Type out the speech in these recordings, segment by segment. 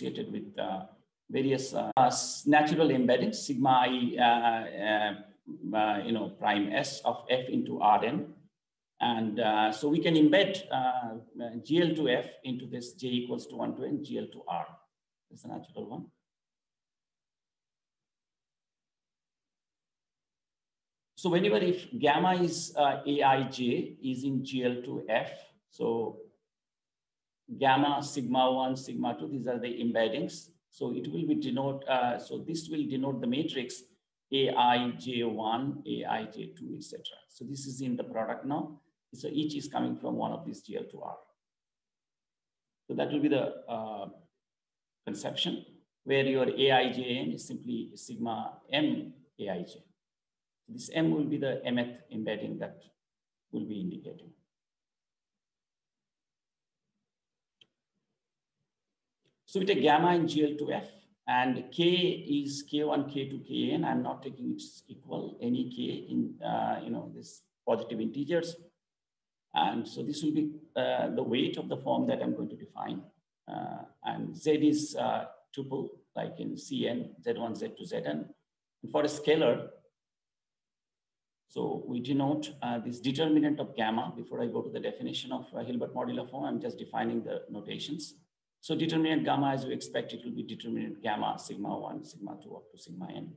associated with uh, various uh, natural embeddings, sigma i, uh, you know, prime s of f into Rn. And so we can embed GL to f into this j equals to 1 to n, GL to R. That's the natural one. So whenever if gamma is uh, Aij is in GL to F, so gamma, sigma 1, sigma 2, these are the embeddings. So it will be denote, uh, so this will denote the matrix Aij1, Aij2, etc. So this is in the product now. So each is coming from one of these GL to R. So that will be the uh, conception where your Aijn is simply sigma m Aij. This m will be the mth embedding that will be indicating. So we take gamma in GL to F and K is K1, K2, Kn. I'm not taking its equal, any K in, uh, you know, this positive integers. And so this will be uh, the weight of the form that I'm going to define. Uh, and Z is uh, tuple, like in Cn, Z1, Z2, Zn. And for a scalar, so we denote uh, this determinant of gamma. Before I go to the definition of Hilbert modular form, I'm just defining the notations. So determinant gamma, as we expect, it will be determinant gamma, sigma 1, sigma 2, up to sigma n.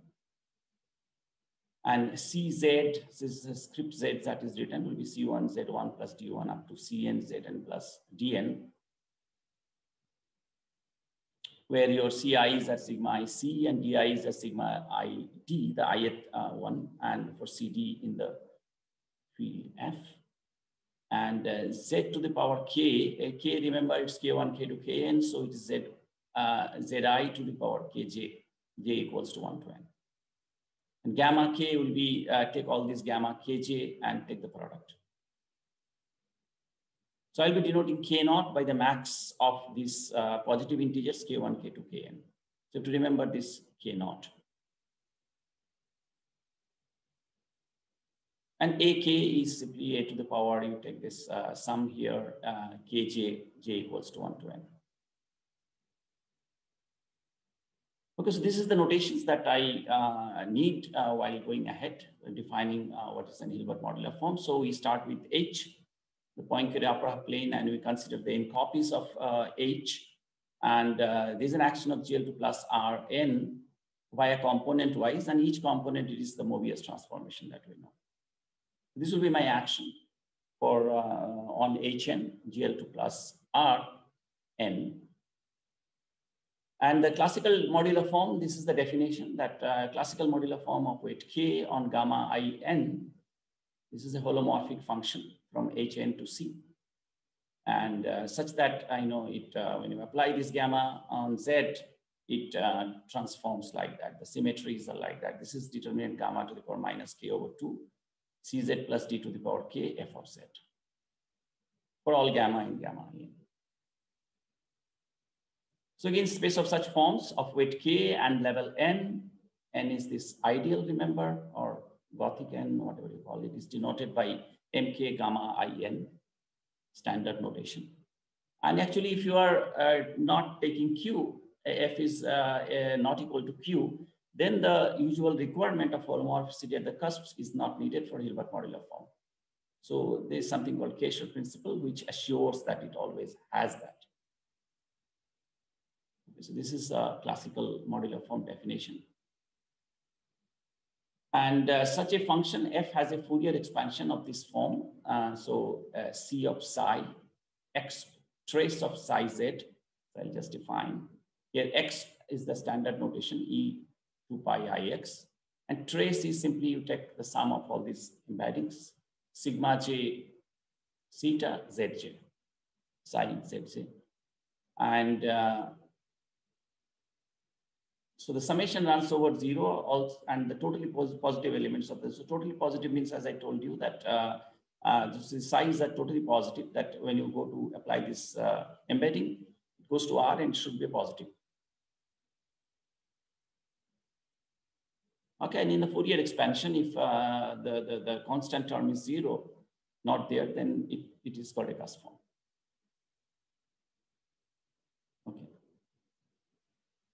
And CZ, this is the script Z that is written, will be C1, Z1 plus D1 up to Cn, Zn plus Dn. Where your Ci is at sigma ic and Di is at sigma id, the ith uh, one, and for Cd in the field F and uh, z to the power k, uh, k remember it's k1, k2, kn, so it is z, uh, zi to the power kj, j equals to 1 to n. And gamma k will be, uh, take all this gamma kj and take the product. So I'll be denoting k naught by the max of these uh, positive integers k1, k2, kn. So to remember this k naught. And AK is simply A to the power, you take this uh, sum here, uh, Kj, J equals to 1 to N. Okay, so this is the notations that I uh, need uh, while going ahead, defining uh, what is an Hilbert modular form. So we start with H, the Poincare upper plane, and we consider the n copies of uh, H. And there's an action of GL2 plus Rn via component wise, and each component it is the Mobius transformation that we know. This will be my action for uh, on Hn, GL2 plus Rn. And the classical modular form, this is the definition that uh, classical modular form of weight K on gamma In, this is a holomorphic function from Hn to C. And uh, such that I know it, uh, when you apply this gamma on Z, it uh, transforms like that. The symmetries are like that. This is determinant gamma to the power minus K over two Cz plus d to the power k f of z for all gamma in gamma in. So again, space of such forms of weight k and level n, n is this ideal, remember, or Gothic n, whatever you call it, is denoted by mk gamma in, standard notation. And actually, if you are uh, not taking q, f is uh, uh, not equal to q, then the usual requirement of holomorphicity at the cusps is not needed for Hilbert modular form. So there's something called Koecher principle, which assures that it always has that. So this is a classical modular form definition. And uh, such a function f has a Fourier expansion of this form. Uh, so uh, c of psi, x trace of psi z. So I'll just define here x is the standard notation e 2 pi ix. And trace is simply you take the sum of all these embeddings, sigma j theta zj, sine zj. And uh, so the summation runs over zero also, and the totally positive elements of this. So totally positive means, as I told you, that uh, uh, the size are totally positive, that when you go to apply this uh, embedding, it goes to R and should be positive. Okay, and in the Fourier expansion, if uh, the, the, the, constant term is zero, not there, then it, it is called a cusp form. Okay.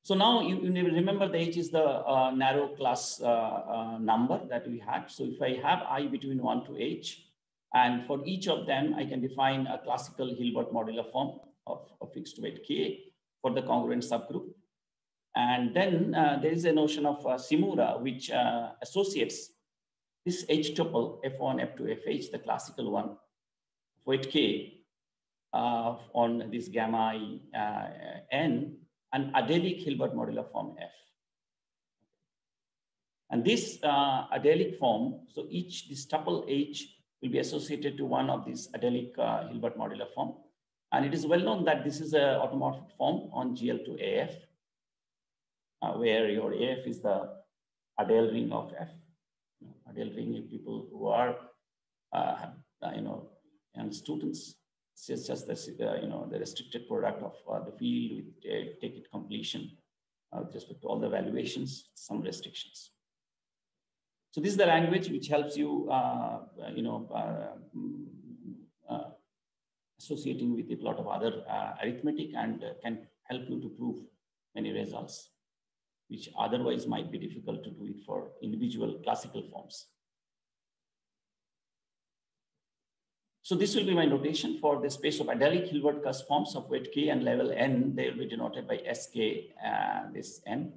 So now you, you remember the H is the uh, narrow class uh, uh, number that we had. So if I have I between one to H, and for each of them, I can define a classical Hilbert modular form of a fixed weight K for the congruent subgroup. And then uh, there is a notion of uh, Shimura, which uh, associates this H tuple, F1, F2, FH, the classical one, weight K, uh, on this gamma uh, N, an adelic Hilbert modular form F. And this uh, adelic form, so each, this tuple H will be associated to one of these adelic Hilbert modular form. And it is well known that this is an automorphic form on GL2AF, uh, where your F is the Adele ring of F. Adele ring people who are, uh, uh, you know, young students. It's just the, uh, you know, the restricted product of uh, the field with uh, take it completion with respect to all the valuations, some restrictions. So this is the language which helps you, you know, associating with a lot of other uh, arithmetic and uh, can help you to prove many results, which otherwise might be difficult to do it for individual classical forms. So this will be my notation for the space of adelic Hilbert cusp forms of weight k and level n. They will be denoted by sk, uh, this n,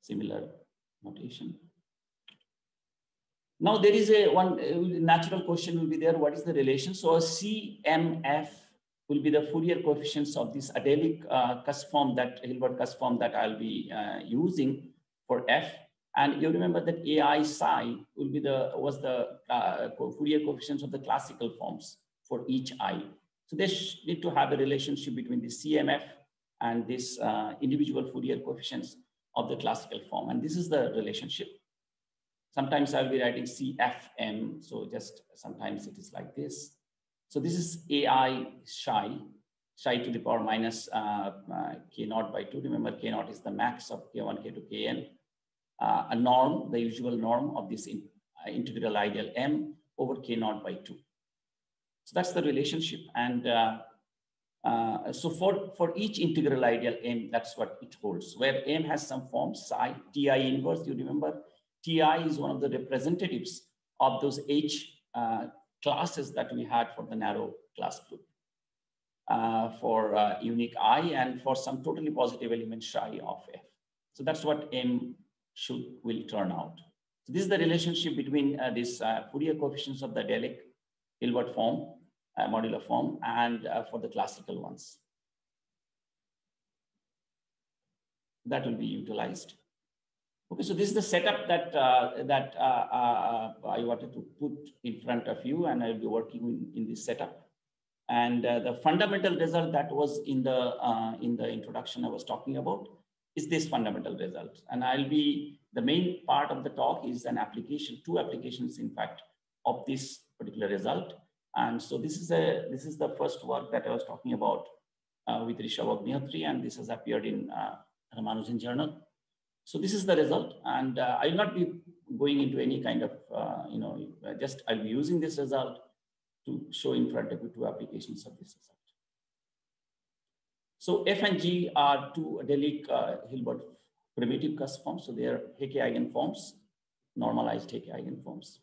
similar notation. Now there is a one uh, natural question will be there. What is the relation? So a CMF will be the Fourier coefficients of this adelic uh, cusp form that Hilbert cusp form that I'll be uh, using for F. And you remember that AI psi will be the was the uh, Fourier coefficients of the classical forms for each I. So they need to have a relationship between the CMF and this uh, individual Fourier coefficients of the classical form. And this is the relationship. Sometimes I'll be writing CFM. So just sometimes it is like this. So this is AI psi, psi to the power minus uh, uh, K naught by two. Remember K naught is the max of K1, K2, Kn. Uh, a norm, the usual norm of this in, uh, integral ideal M over K naught by two. So that's the relationship. And uh, uh, so for, for each integral ideal M, that's what it holds. Where M has some form, psi, Ti inverse, you remember, Ti is one of the representatives of those H classes that we had for the narrow class group. Uh, for uh, unique I and for some totally positive element psi of F. So that's what M should will turn out. So this is the relationship between uh, this uh, Fourier coefficients of the adelic Hilbert form, uh, modular form, and uh, for the classical ones. That will be utilized. Okay, so this is the setup that uh, that uh, uh, I wanted to put in front of you, and I'll be working in, in this setup. And uh, the fundamental result that was in the uh, in the introduction I was talking about is this fundamental result. And I'll be the main part of the talk is an application, two applications, in fact, of this particular result. And so this is a this is the first work that I was talking about uh, with Rishabh Agnihotri, and this has appeared in Ramanujan Journal. So this is the result. And uh, I'll not be going into any kind of, uh, you know, just I'll be using this result to show in front of you two applications of this result. So F and G are two adelic uh, Hilbert primitive cusp forms. So they are Hecke eigenforms, normalized Hecke eigenforms.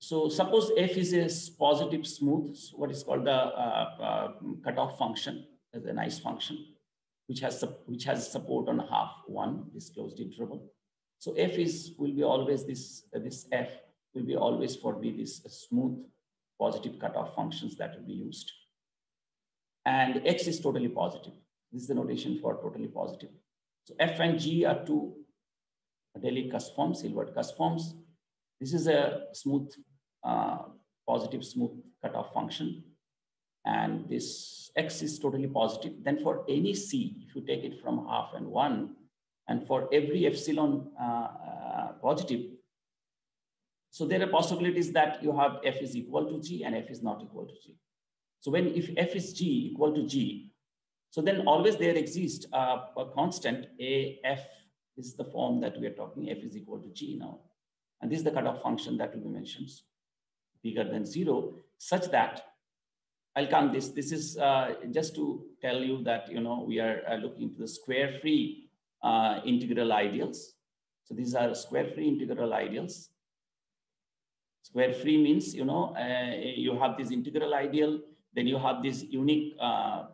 So suppose F is a positive smooth, what is called the uh, uh, cutoff function, as a nice function which has, which has support on half one, this closed interval. So F is, will be always this, uh, this F will be always for be this smooth positive cutoff functions that will be used. And X is totally positive. This is the notation for totally positive. So F and G are two adelic cusp forms, Hilbert cusp forms. This is a smooth, uh, positive smooth cutoff function and this x is totally positive, then for any c, if you take it from half and one, and for every epsilon uh, uh, positive, so there are possibilities that you have f is equal to g and f is not equal to g. So when if f is g equal to g, so then always there exists uh, a constant a f is the form that we are talking f is equal to g now. And this is the cutoff function that will be mentioned bigger than zero such that I'll come this. This is uh, just to tell you that, you know, we are uh, looking into the square free uh, integral ideals. So these are square free integral ideals. Square free means, you know, uh, you have this integral ideal, then you have this unique uh,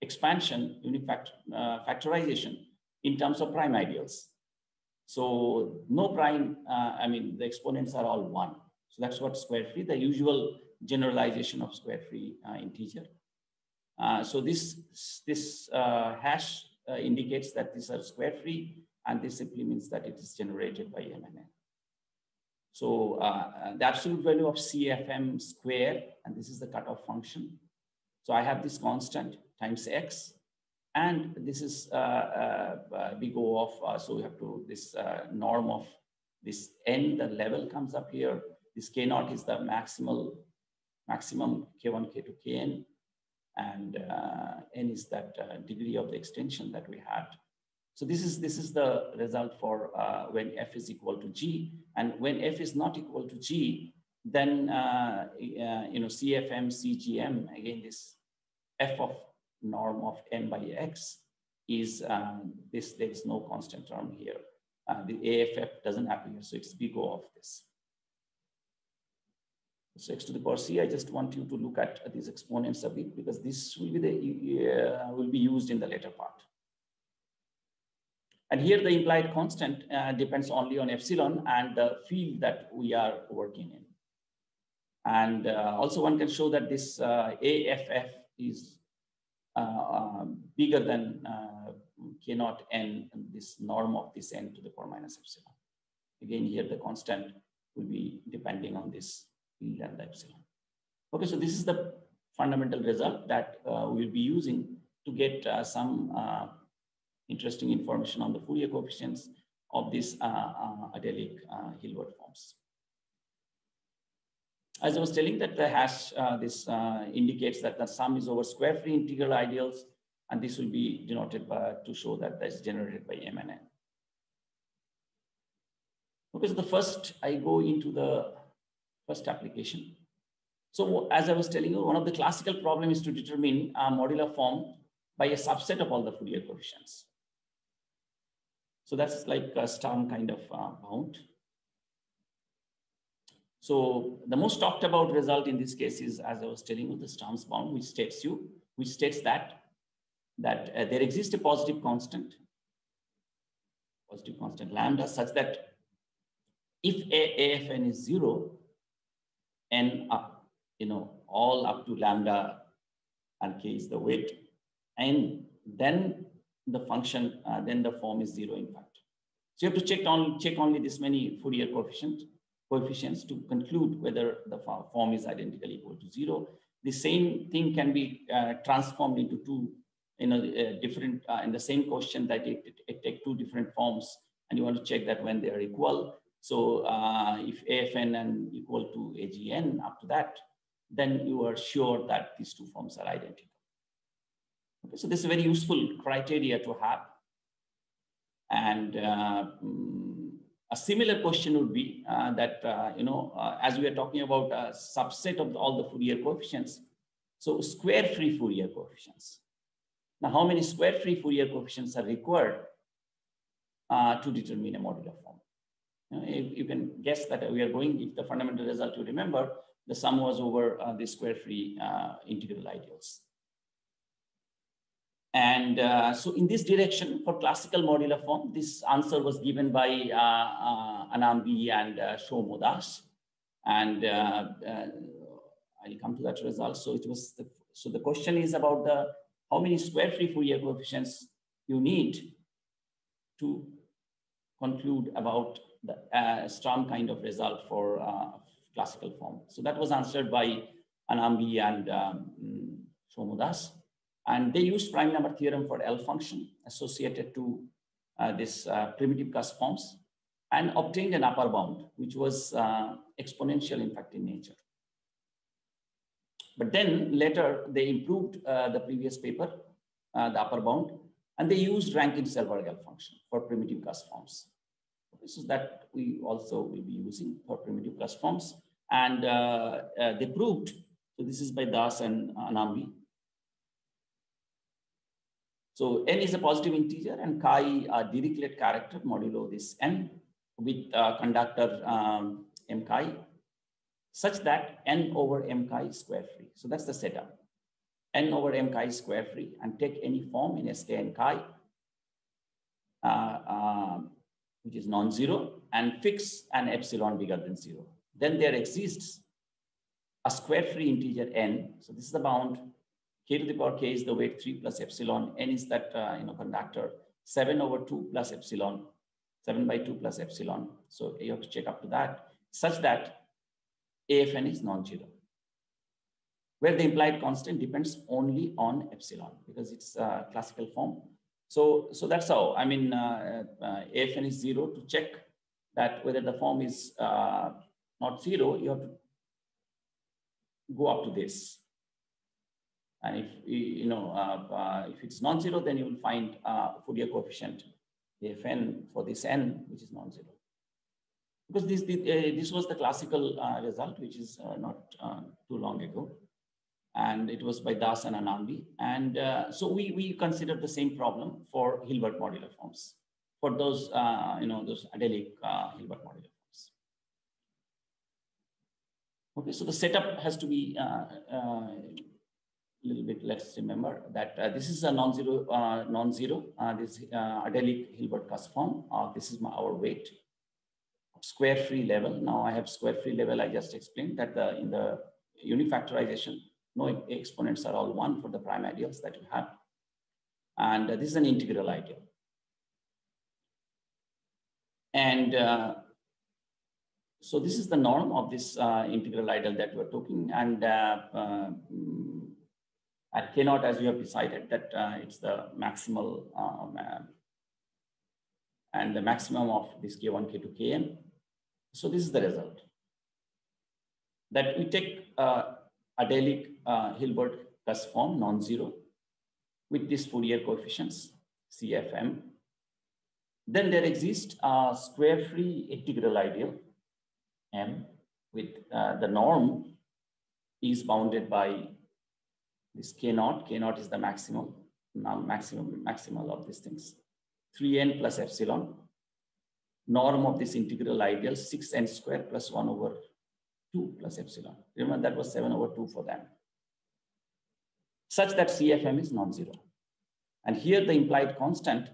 expansion, unique uh, factorization in terms of prime ideals. So no prime, I mean, the exponents are all one. So that's what square free, the usual generalization of square free uh, integer. Uh, so this, this uh, hash indicates that these are square free, and this simply means that it is generated by MNN. So uh, the absolute value of CFM square, and this is the cutoff function. So I have this constant times X, and this is uh, uh, big O of, so we have to, this norm of this N, the level comes up here. This K naught is the maximal maximum K1, K2, Kn, and uh, n is that uh, degree of the extension that we had. So this is, this is the result for uh, when f is equal to g. And when f is not equal to g, then uh, uh, you know CFM, CGM, again, this f of norm of M by x is um, this, there is no constant term here. Uh, the AFF doesn't appear, so it's big O of this. So x to the power c, I just want you to look at these exponents a bit because this will be, the, uh, will be used in the later part. And here the implied constant uh, depends only on epsilon and the field that we are working in. And uh, also one can show that this uh, AFF is uh, um, bigger than uh, K naught n, this norm of this n to the power minus epsilon. Again, here the constant will be depending on this P and epsilon. Okay, so this is the fundamental result that uh, we'll be using to get uh, some uh, interesting information on the Fourier coefficients of these uh, uh, adelic uh, Hilbert forms. As I was telling that the hash, this indicates that the sum is over square free integral ideals, and this will be denoted by, to show that that's generated by MNN. Okay, so the first I go into the first application. So as I was telling you, one of the classical problem is to determine a modular form by a subset of all the Fourier coefficients. So that's like a Sturm kind of uh, bound. So the most talked about result in this case is, as I was telling you, the Sturm's bound, which states you, which states that that uh, there exists a positive constant, positive constant lambda, such that if a AFN is zero, n up, you know, all up to lambda and k is the weight. And then the function, uh, then the form is zero in fact. So you have to check, on, check only this many Fourier coefficient, coefficients to conclude whether the form is identically equal to zero. The same thing can be uh, transformed into two, you know, uh, different, uh, in the same question that it, it, it take two different forms and you want to check that when they are equal, so uh, if AFN and equal to AGN up to that, then you are sure that these two forms are identical. Okay, so this is a very useful criteria to have. And uh, mm, a similar question would be uh, that, uh, you know, uh, as we are talking about a subset of all the Fourier coefficients, so square free Fourier coefficients. Now, how many square free Fourier coefficients are required uh, to determine a modular form? You, can guess that we are going, if the fundamental result you remember, the sum was over uh, the square free uh, integral ideals. And uh, so in this direction, for classical modular form, this answer was given by uh, uh, Anamby and uh, Soumya Das. And uh, I'll come to that result. So it was, the, so the question is about the, how many square free Fourier coefficients you need to conclude about the uh, Sturm kind of result for uh, classical form. So that was answered by Anamby and um, Soumya Das. And they used prime number theorem for L function associated to uh, this uh, primitive cusp forms and obtained an upper bound, which was uh, exponential in fact in nature. But then later they improved uh, the previous paper, the upper bound, and they used Rankin-Selberg L function for primitive cusp forms. This is that we also will be using for primitive cusp forms. And uh, uh, they proved So this is by Das and Anamby. So n is a positive integer and chi are Dirichlet character modulo this n with uh, conductor um, m chi such that n over m chi is square free. So that's the setup. n over m chi is square free and take any form in skn chi uh, uh, which is non-zero and fix an epsilon bigger than zero. Then there exists a square free integer n. So this is the bound k to the power k is the weight 3 plus epsilon, n is that uh, you know conductor, 7 over 2 plus epsilon, 7 by 2 plus epsilon. So you have to check up to that, such that AFN is non-zero, where the implied constant depends only on epsilon because it's a classical form. So, so that's how, I mean, uh, uh, AFN is zero to check that whether the form is uh, not zero, you have to go up to this. And if you know uh, uh, if it's non-zero, then you will find uh, Fourier coefficient Fn for this n, which is non-zero. Because this this, this was the classical result, which is not too long ago and it was by Das and Anamby. And uh, so we, we considered the same problem for Hilbert modular forms, for those, uh, you know, those adelic uh, Hilbert modular forms. Okay, so the setup has to be a little bit, let's remember that uh, this is a non-zero, uh, non-zero, uh, this uh, adelic Hilbert cusp form. Uh, this is my, our weight square free level. Now I have square free level. I just explained that the, in the unifactorization, no exponents are all one for the prime ideals that you have. And uh, this is an integral ideal. And uh, so this is the norm of this uh, integral ideal that we're talking. And uh, uh, at K as we have decided that uh, it's the maximal um, and the maximum of this K1, K2, Kn. So this is the result. That we take uh, adelic uh, Hilbert plus form non-zero with these Fourier coefficients, CFM. Then there exists a square-free integral ideal, M, with uh, the norm is bounded by this k naught, k naught is the maximum, now maximum, maximal of these things. 3n plus epsilon, norm of this integral ideal, 6n square plus 1 over 2 plus epsilon. Remember that was 7 over 2 for them. Such that CFM is non-zero. And here the implied constant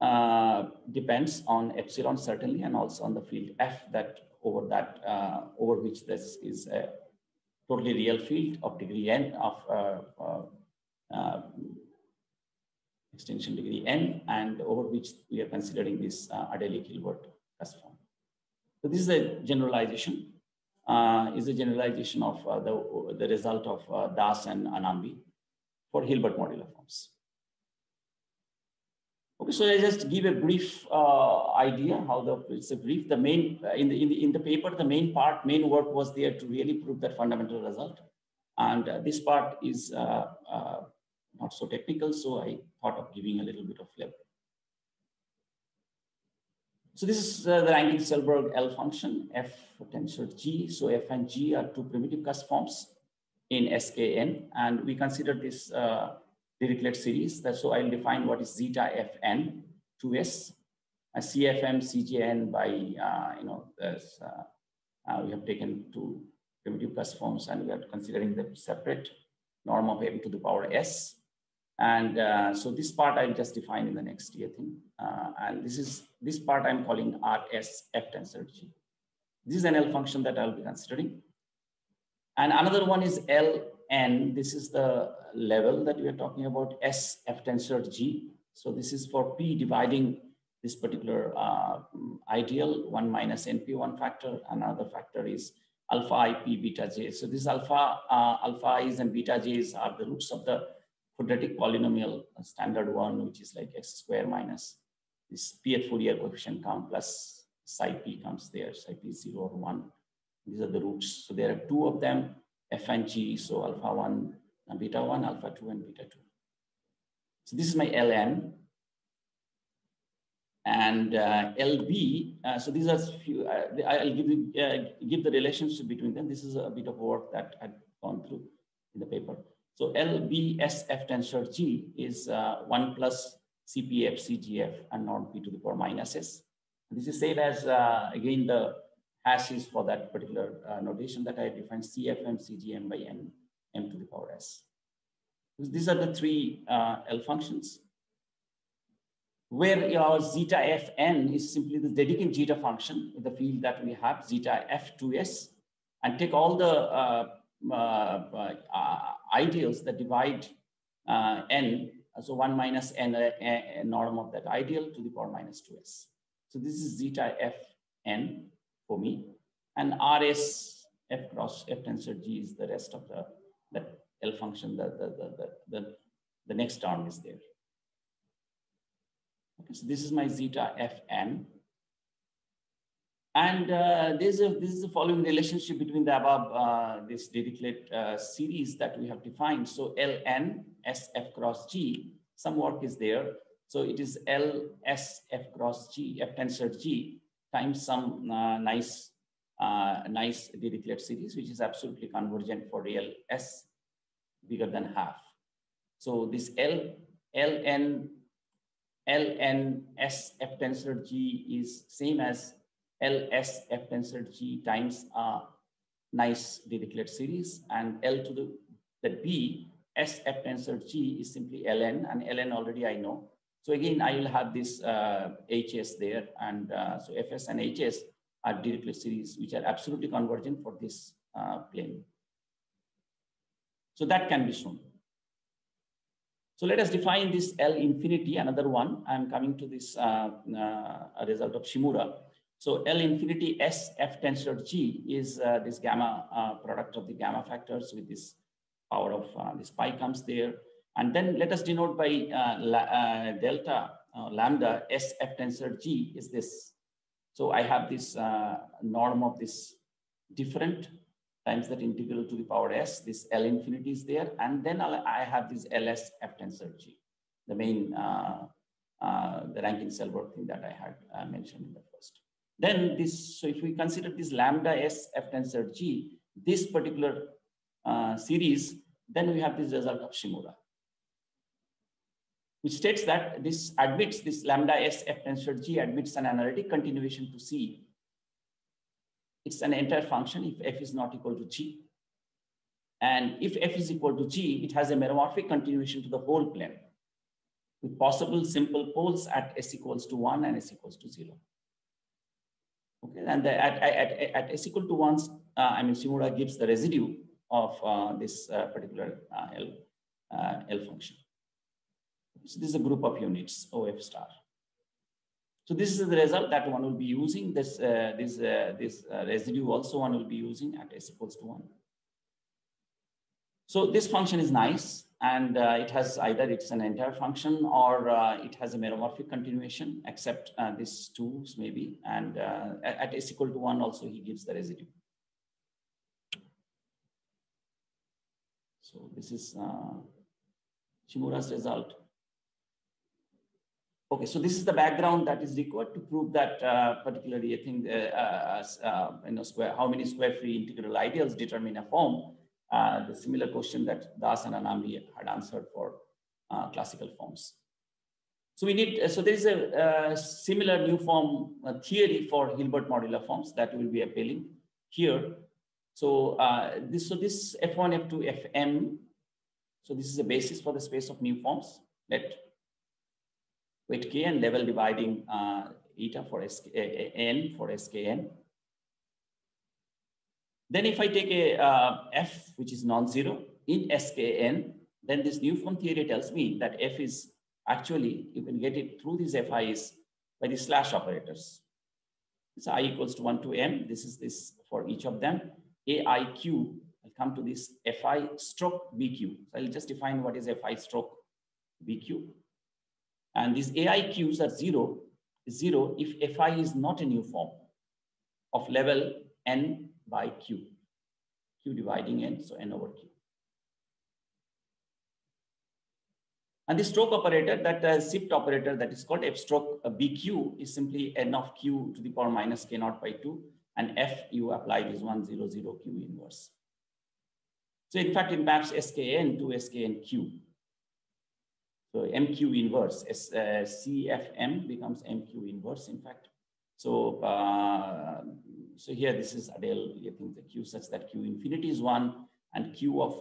uh, depends on epsilon certainly and also on the field F that over that, uh, over which this is a totally real field of degree n of uh, uh, uh, extension degree n and over which we are considering this uh, Adelic Hilbert form. So this is a generalization, uh, is a generalization of uh, the, the result of uh, Das and Anamby for Hilbert modular forms. Okay, so I just give a brief uh, idea how the it's a brief. The main uh, in the in the in the paper, the main part, main work was there to really prove that fundamental result, and uh, this part is not so technical. So I thought of giving a little bit of flavor. So this is uh, the Rankin-Selberg L function, F tensor G. So F and G are two primitive cusp forms in SKN, and we consider this Dirichlet series. That, so I'll define what is zeta Fn 2s, a CFM CJN by, uh, you know, this, uh, uh, we have taken two primitive cusp forms and we are considering them separate norm of m to the power s. And uh, so this part I'll just define in the next year thing. Uh, and this is, this part I'm calling RS F tensor G. This is an L function that I'll be considering. And another one is Ln. This is the level that we are talking about, S F tensor G. So this is for P dividing this particular uh, ideal, one minus NP one factor, another factor is alpha i p beta j. So this alpha, uh, alpha i's and beta j's are the roots of the quadratic polynomial uh, standard one, which is like x square minus this p at Fourier coefficient come plus psi p comes there, psi p zero or one. These are the roots. So there are two of them, f and g, so alpha one and beta 1, alpha 2, and beta 2. So this is my Ln. And uh, LB, uh, so these are few, uh, I'll give, you, uh, give the relationship between them. This is a bit of work that I've gone through in the paper. So LBSF tensor G is uh, 1 plus CPF CGF and not P to the power minus S. This is same as, uh, again, the hashes for that particular uh, notation that I defined CFM CGM by N, M to the power S. So These are the three uh, L functions where our zeta fn is simply the Dedekind zeta function in the field that we have, zeta f2s, and take all the uh, uh, ideals that divide uh, n, so 1 minus n, uh, norm of that ideal to the power minus 2s. So this is zeta fn for me, and rs f cross f tensor g is the rest of the, the L function, the, the, the, the, the next term is there. Okay, so this is my zeta fn. And uh, this, is, this is the following relationship between the above uh, this Dirichlet uh, series that we have defined. So Ln SF cross G, some work is there. So it is L S F cross G, F tensor G times some uh, nice, uh, nice Dirichlet series, which is absolutely convergent for real S bigger than half. So this L, Ln ln s f tensor g is same as ls f tensor g times a nice Dirichlet series and L to the, the B s f tensor g is simply ln and ln already I know. So again, I will have this uh, HS there and uh, so fs and HS are Dirichlet series which are absolutely convergent for this uh, plane. So that can be shown. So let us define this L infinity, another one. I'm coming to this uh, uh, result of Shimura. So L infinity S F tensor G is uh, this gamma uh, product of the gamma factors with this power of uh, this pi comes there. And then let us denote by uh, la, delta lambda S F tensor G is this. So I have this norm of this different times that integral to the power s, this L infinity is there. And then I have this Ls F tensor G, the main, uh, uh, the Rankin-Selberg thing that I had uh, mentioned in the first. Then this, so if we consider this lambda S F tensor G, this particular uh, series, then we have this result of Shimura, which states that this admits this lambda S F tensor G admits an analytic continuation to C it's an entire function if f is not equal to g. And if f is equal to g, it has a meromorphic continuation to the whole plane with possible simple poles at s equals to 1 and s equals to 0. Okay, and the, at, at, at, s equal to 1, uh, I mean, Shimura gives the residue of uh, this uh, particular L, L function. So this is a group of units, OF star. So this is the result that one will be using. This, uh, this, uh, this uh, residue also one will be using at s equals to 1. So this function is nice and uh, it has either it's an entire function or uh, it has a meromorphic continuation except uh, these two maybe. And at, at s equal to 1 also he gives the residue. So this is Shimura's result. Okay, so this is the background that is required to prove that uh, particularly I think uh, uh, uh, you know square how many square free integral ideals determine a form. Uh, the similar question that Das and Anamby had answered for uh, classical forms. So we need so there is a, similar new form theory for Hilbert modular forms that will be appealing here. So this so this F1, F2, Fm. So this is the basis for the space of new forms. Let with k and level dividing uh, eta for SK, n for skn. Then if I take a uh, f which is non-zero in skn, then this new form theory tells me that f is actually, you can get it through these fi's by the slash operators. So i equals to 1 to m. This is this for each of them. aiq, I'll come to this fi stroke bq. So I'll just define what is fi stroke bq. And these AIQs are zero, zero if Fi is not a new form of level n by q, q dividing n, so n over q. And the stroke operator, that uh, shift operator that is called f stroke uh, bq is simply n of q to the power minus k naught by 2. And f, you apply this 1, 0, 0 q inverse. So in fact, it maps skn to sknq. So MQ inverse, S, uh, CFM becomes MQ inverse, in fact. So, uh, so here this is ideal, I think the Q such that Q infinity is one and Q of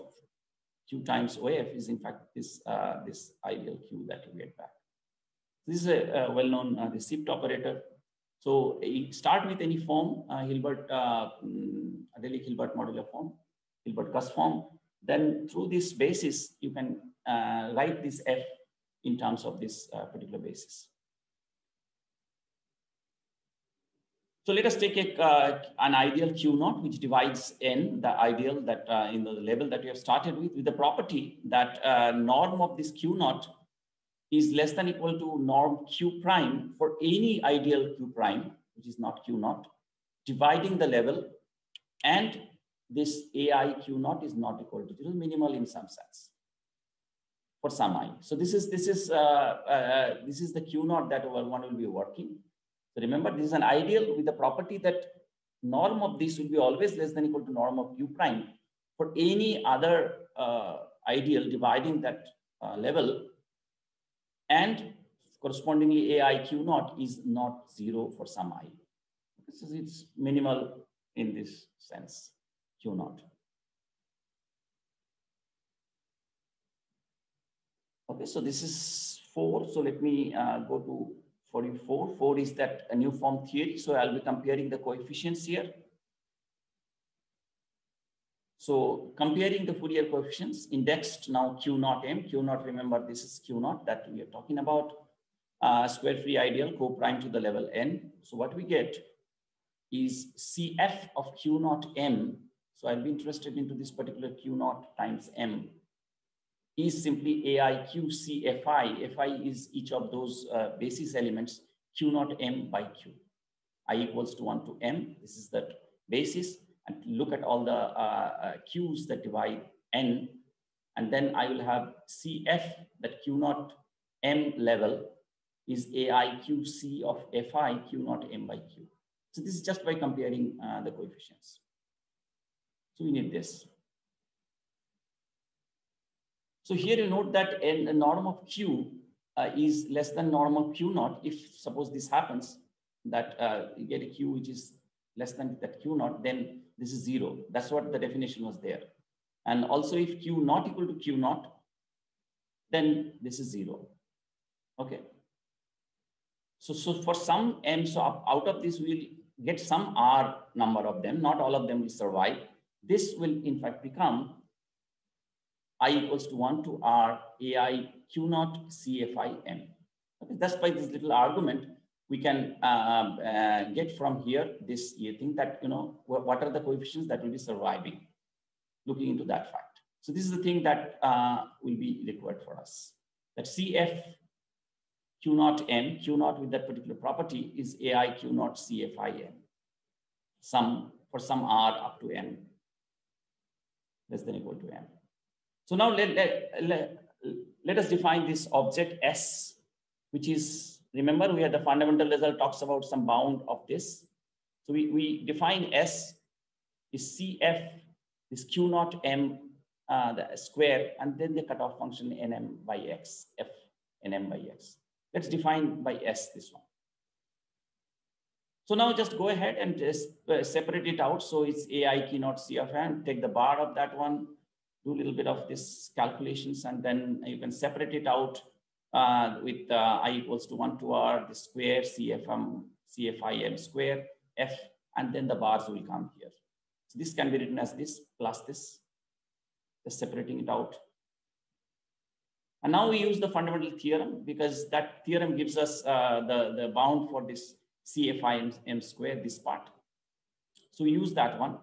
Q times OF is in fact this, uh, this ideal Q that you get back. This is a, a well-known uh, receipt operator. So start with any form, uh, Hilbert, uh, mm, Hilbert modular form, Hilbert cusp form. Then through this basis, you can uh, write this F in terms of this uh, particular basis. So let us take a, uh, an ideal Q naught, which divides n, the ideal that uh, in the level that we have started with, with the property that uh, norm of this Q naught is less than equal to norm Q prime for any ideal Q prime, which is not Q naught, dividing the level and this AI Q naught is not equal to zero, minimal in some sense for some i. So this is this is uh, uh, this is the Q naught that one will be working. So remember, this is an ideal with the property that norm of this will be always less than equal to norm of Q prime for any other uh, ideal dividing that uh, level and correspondingly AI Q naught is not zero for some i. This is it's minimal in this sense, Q naught. Okay, so this is four. So let me uh, go to 44. Four is that a new form theory. So I'll be comparing the coefficients here. So comparing the Fourier coefficients indexed now Q naught M, Q naught, remember this is Q naught that we are talking about, uh, square free ideal co-prime to the level N. So what we get is CF of Q naught M. So I'll be interested into this particular Q naught times M is simply AIQ Fi. Fi is each of those uh, basis elements, Q naught M by Q. I equals to 1 to M. This is the basis. And look at all the uh, uh, Qs that divide N. And then I will have CF, that Q naught M level is AIQC of Fi, Q naught M by Q. So this is just by comparing uh, the coefficients. So we need this. So here you note that a norm of Q uh, is less than norm of Q naught. If suppose this happens, that uh, you get a Q which is less than that Q naught, then this is zero. That's what the definition was there. And also if Q not equal to Q naught, then this is zero. Okay. So, so for some M, so out of this, we'll get some R number of them. Not all of them will survive. This will in fact become i equals to 1 to r ai q naught cfi m. Okay, that's by this little argument we can uh, uh, get from here this you think that you know what are the coefficients that will be surviving looking into that fact. So this is the thing that uh, will be required for us that cf q naught m q naught with that particular property is ai q naught cfi m. Some for some r up to n less than equal to m so now let, let, let, let us define this object S, which is, remember we had the fundamental result talks about some bound of this. So we, we define S is CF, is Q naught M uh, the square, and then the cutoff function NM by X, F NM by X. Let's define by S this one. So now just go ahead and just uh, separate it out. So it's AI Q naught CF and take the bar of that one do a little bit of this calculations and then you can separate it out uh, with uh, i equals to 1 to r, the square CFM, CFIM square, F, and then the bars will come here. So this can be written as this plus this, just separating it out. And now we use the fundamental theorem because that theorem gives us uh, the, the bound for this CFIM square, this part. So we use that one.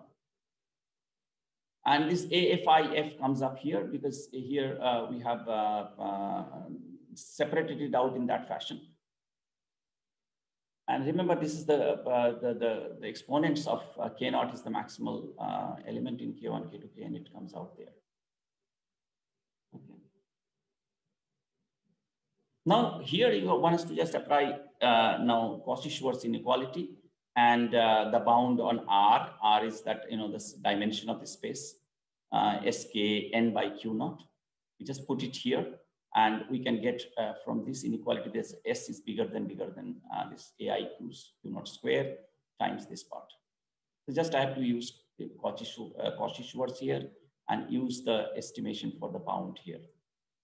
And this AFIF comes up here because here uh, we have uh, uh, separated it out in that fashion. And remember, this is the, uh, the, the, the, exponents of uh, K naught is the maximal uh, element in K1, K2, K, and it comes out there. Okay. Now, here you want us to just apply now Cauchy-Schwarz inequality and uh, the bound on R. R is that, you know, this dimension of the space. uh, sk n by q naught. We just put it here and we can get uh, from this inequality, this S is bigger than bigger than uh, this AI Q, Q naught square times this part. So just I have to use Cauchy-Schwarz uh, here and use the estimation for the bound here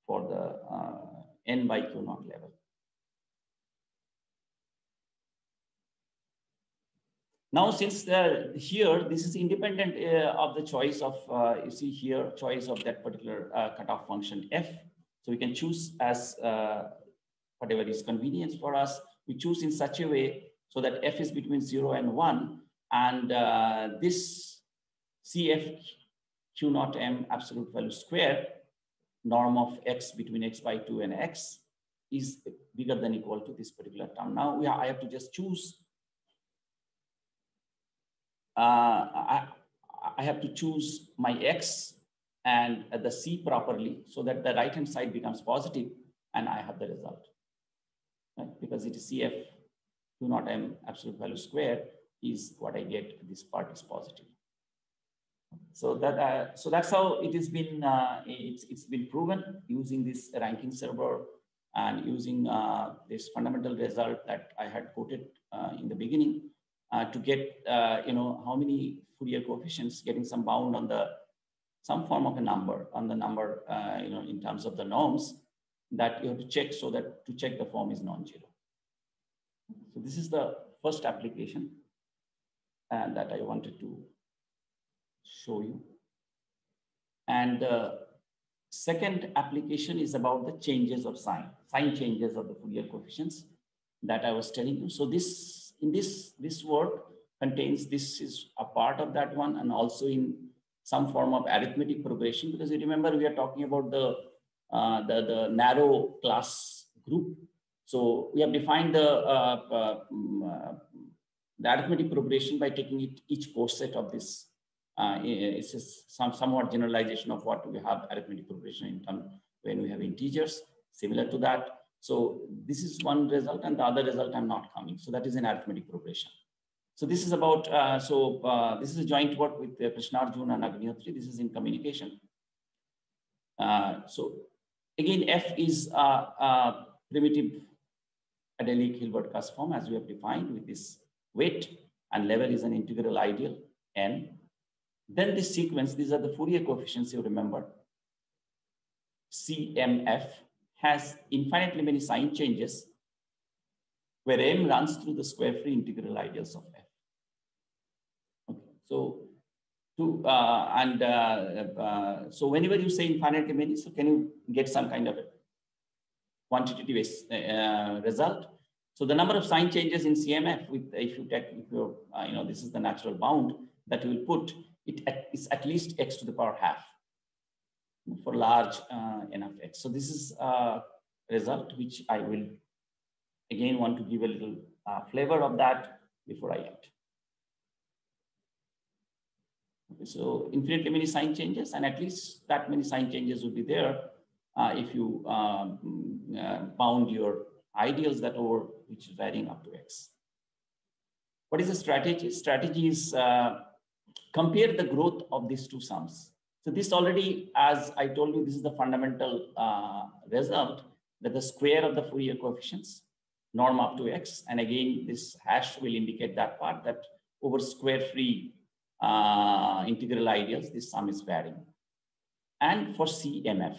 for the uh, N by Q naught level. Now, since the, here, this is independent uh, of the choice of, uh, you see here, choice of that particular uh, cutoff function f. So we can choose as uh, whatever is convenient for us. We choose in such a way so that f is between zero and one. And uh, this CF Q naught M absolute value square norm of x between x by 2 and x is bigger than equal to this particular term. Now we I have to just choose uh, I, I have to choose my x and the c properly so that the right hand side becomes positive and I have the result. Right? Because it is CF Q naught M absolute value square is what I get. This part is positive. So that uh, so that's how it has been uh, it's it's been proven using this Rankin-Selberg and using uh, this fundamental result that I had quoted uh, in the beginning uh, to get, uh, you know, how many Fourier coefficients, getting some bound on the, some form of a number on the number, uh, you know, in terms of the norms that you have to check so that to check the form is non-zero. So this is the first application and that I wanted to show you. And the second application is about the changes of sign, sign changes of the Fourier coefficients that I was telling you. So this in this, this word contains, this is a part of that one and also in some form of arithmetic progression because you remember we are talking about the, uh, the, the narrow class group. So we have defined the, uh, uh, mm, uh the arithmetic progression by taking it, each coset of this. Uh, it's just some somewhat generalization of what we have arithmetic progression in term when we have integers. Similar to that, so this is one result and the other result I'm not coming. So that is an arithmetic progression. So this is about, uh, so uh, this is a joint work with uh, Krishnarjun and Agnihotri. This is in communication. Uh, so again, F is a, a primitive adelic Hilbert form as we have defined with this weight and level is an integral ideal n. Then this sequence, these are the Fourier coefficients you remember. CMF has infinitely many sign changes where M runs through the square free integral ideals of F. Okay, so to uh, and uh, uh, so whenever you say infinitely many, so can you get some kind of quantitative uh, result? So the number of sign changes in CMF, with if you take if you uh, you know this is the natural bound that you will put it at, is at least x to the power half for large uh, enough x. So this is a result which I will again want to give a little uh, flavor of that before I end. Okay, so infinitely many sign changes and at least that many sign changes would be there uh, if you um, uh, bound your ideals that over which is varying up to x. What is the strategy? Strategy is uh, compare the growth of these two sums. So this already, as I told you, this is the fundamental uh, result that the square of the Fourier coefficients norm up to x. And again, this hash will indicate that part that over square free uh, integral ideals, this sum is varying. And for CMF.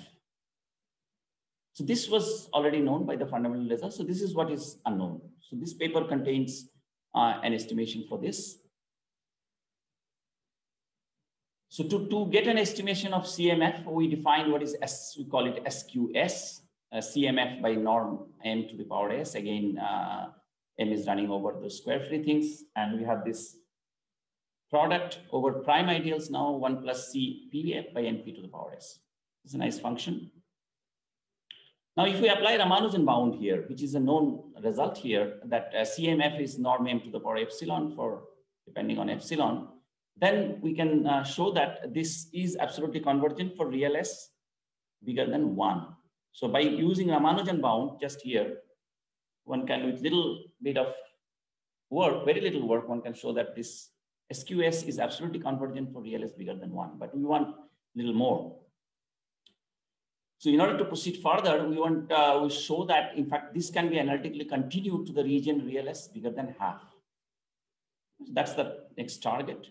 So this was already known by the fundamental result. So this is what is unknown. So this paper contains uh, an estimation for this. So to, to get an estimation of CMF, we define what is S, we call it SQS, uh, CMF by norm m to the power s. Again, uh, m is running over the square free things. And we have this product over prime ideals now 1 plus C P by NP to the power s. It's a nice function. Now, if we apply Ramanujan bound here, which is a known result here, that uh, CMF is norm m to the power epsilon for depending on epsilon, then we can uh, show that this is absolutely convergent for real S bigger than one. So by using Ramanujan bound just here, one can with little bit of work, very little work, one can show that this SQS is absolutely convergent for real S bigger than one. But we want little more. So in order to proceed further, we want uh, we show that in fact this can be analytically continued to the region real S bigger than half. So that's the next target.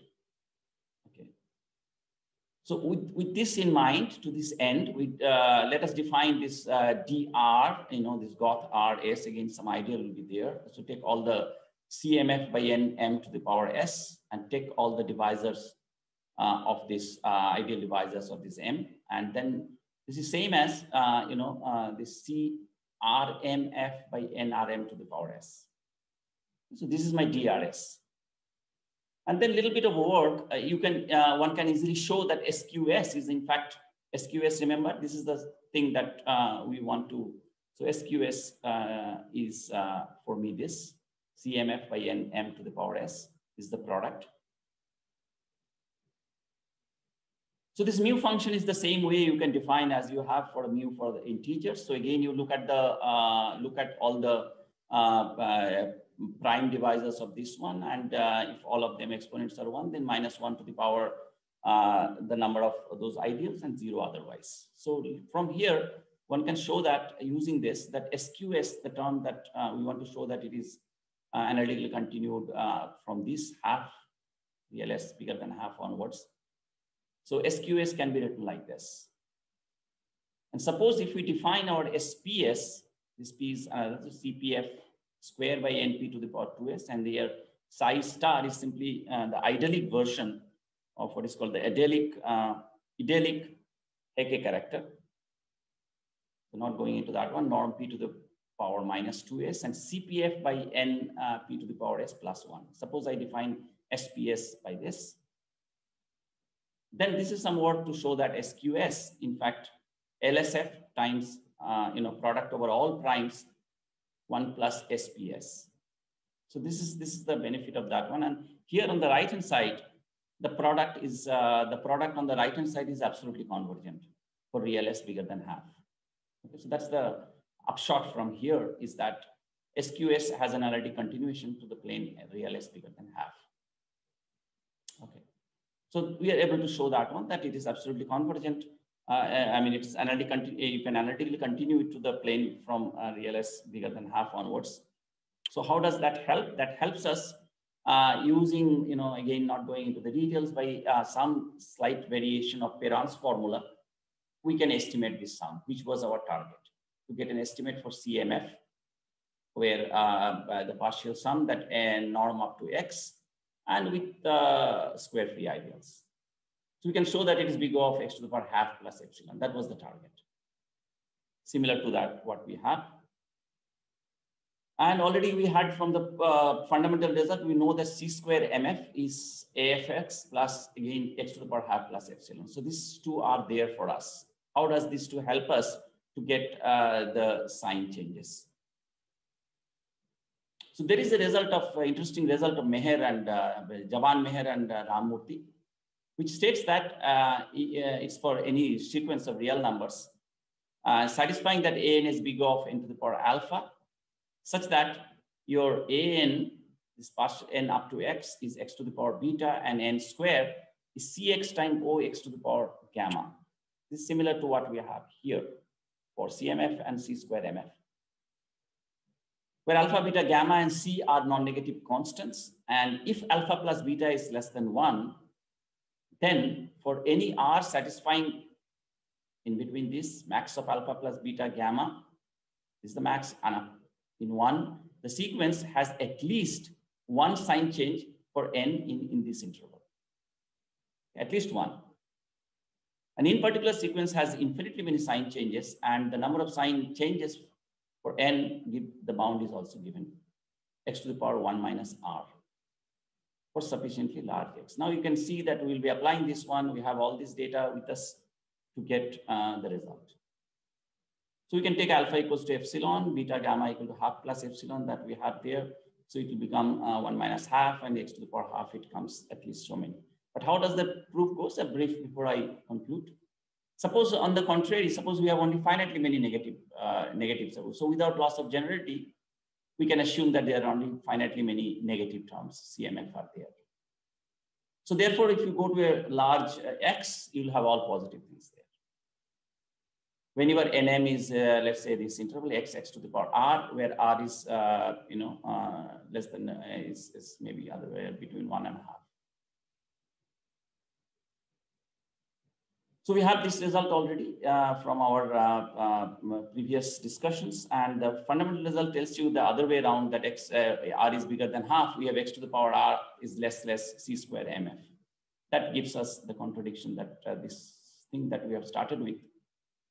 So with, with this in mind, to this end, we uh, let us define this uh, dr. You know this goth rs again. Some idea will be there. So take all the CMF by n m to the power s and take all the divisors uh, of this uh, ideal divisors of this m and then this is same as, uh, you know, uh, this CRMF by NRM to the power S. So this is my DRS. And then a little bit of work, uh, you can, uh, one can easily show that SQS is in fact, SQS, remember, this is the thing that uh, we want to, so SQS uh, is for me this, CMF by NM to the power S is the product. So this mu function is the same way you can define as you have for mu for the integers. So again, you look at the uh, look at all the uh, uh, prime divisors of this one, and uh, if all of them exponents are one, then minus one to the power uh, the number of those ideals and zero otherwise. So from here, one can show that using this that SQS, the term that uh, we want to show that it is analytically continued from this half VLS bigger than half onwards so SQS can be written like this. And suppose if we define our SPS, this P is uh, CPF square by NP to the power 2S, and their psi star is simply uh, the adelic version of what is called the adelic, uh, adelic Hecke character. So not going into that one, norm P to the power minus 2S and CPF by N uh, P to the power S plus 1. Suppose I define SPS by this. Then this is some work to show that SQS, in fact, LSF times, uh, you know, product over all primes, one plus SPS. So this is, this is the benefit of that one. And here on the right-hand side, the product is, uh, the product on the right-hand side is absolutely convergent for real S bigger than half. Okay, so that's the upshot from here is that SQS has an analytic continuation to the plane real S bigger than half. Okay. So we are able to show that one, that it is absolutely convergent. Uh, I mean, it's analytic, you can analytically continue it to the plane from uh, real S bigger than half onwards. So how does that help? That helps us uh, using, you know, again, not going into the details, by uh, some slight variation of Perron's formula, we can estimate this sum, which was our target, to get an estimate for CMF, where uh, the partial sum that n norm up to x and with uh, square free ideals. So we can show that it is big O of x to the power half plus epsilon. That was the target. Similar to that, what we have. And already we had from the uh, fundamental result, we know that C square MF is AFX plus again x to the power half plus epsilon. So these two are there for us. How does this to help us to get uh, the sign changes? So there is a result of uh, interesting result of Meher and uh, Jaban Meher and uh, Ram Murty, which states that uh, uh, it's for any sequence of real numbers, uh, satisfying that an is big of n to the power alpha, such that your an this partial n up to x is x to the power beta and n square is cx times o x to the power gamma. This is similar to what we have here for CMF and C square MF where alpha, beta, gamma, and C are non-negative constants. And if alpha plus beta is less than one, then for any R satisfying in between this max of alpha plus beta, gamma is the max in one, the sequence has at least one sign change for n in, in this interval. At least one. And in particular sequence has infinitely many sign changes and the number of sign changes for n, give, the bound is also given, x to the power 1 minus r for sufficiently large x. Now you can see that we'll be applying this one. We have all this data with us to get uh, the result. So we can take alpha equals to epsilon, beta gamma equal to half plus epsilon that we have there. So it will become uh, 1 minus half and x to the power half, it comes at least so many. But how does the proof go? A brief before I conclude. Suppose on the contrary, suppose we have only finitely many negative, uh, negatives. So without loss of generality, we can assume that there are only finitely many negative terms, CMF are there. So therefore, if you go to a large uh, X, you'll have all positive things there. Whenever NM is, uh, let's say this interval X, X to the power R, where R is, uh, you know, uh, less than, uh, is, is maybe other way between one and a half. So we have this result already uh, from our uh, uh, previous discussions. And the fundamental result tells you the other way around that x, uh, r is bigger than half. We have x to the power r is less less c square mf. That gives us the contradiction that uh, this thing that we have started with,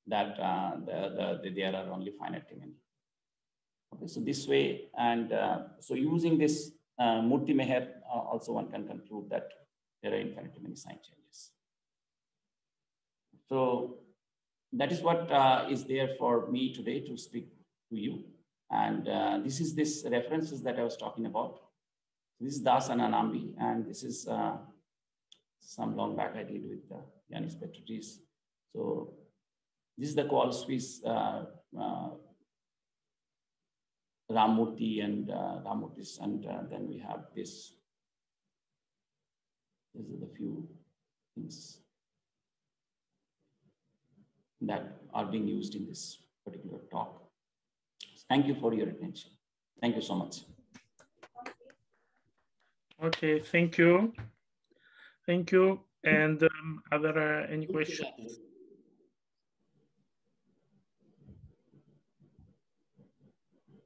that uh, the, the, the, there are only finite many. Okay, so this way, and so using this Murty-Meher, also one can conclude that there are infinitely many sign changes. So that is what uh, is there for me today to speak to you. And uh, this is this references that I was talking about. This is Das and Anamby, and this is uh, some long back I did with uh, Yiannis Petridis. So this is the call Swiss uh, uh, Ram Murty and uh, and uh, then we have this. These are the few things that are being used in this particular talk. Thank you for your attention. Thank you so much. Okay, thank you. Thank you. And um, are there uh, any questions?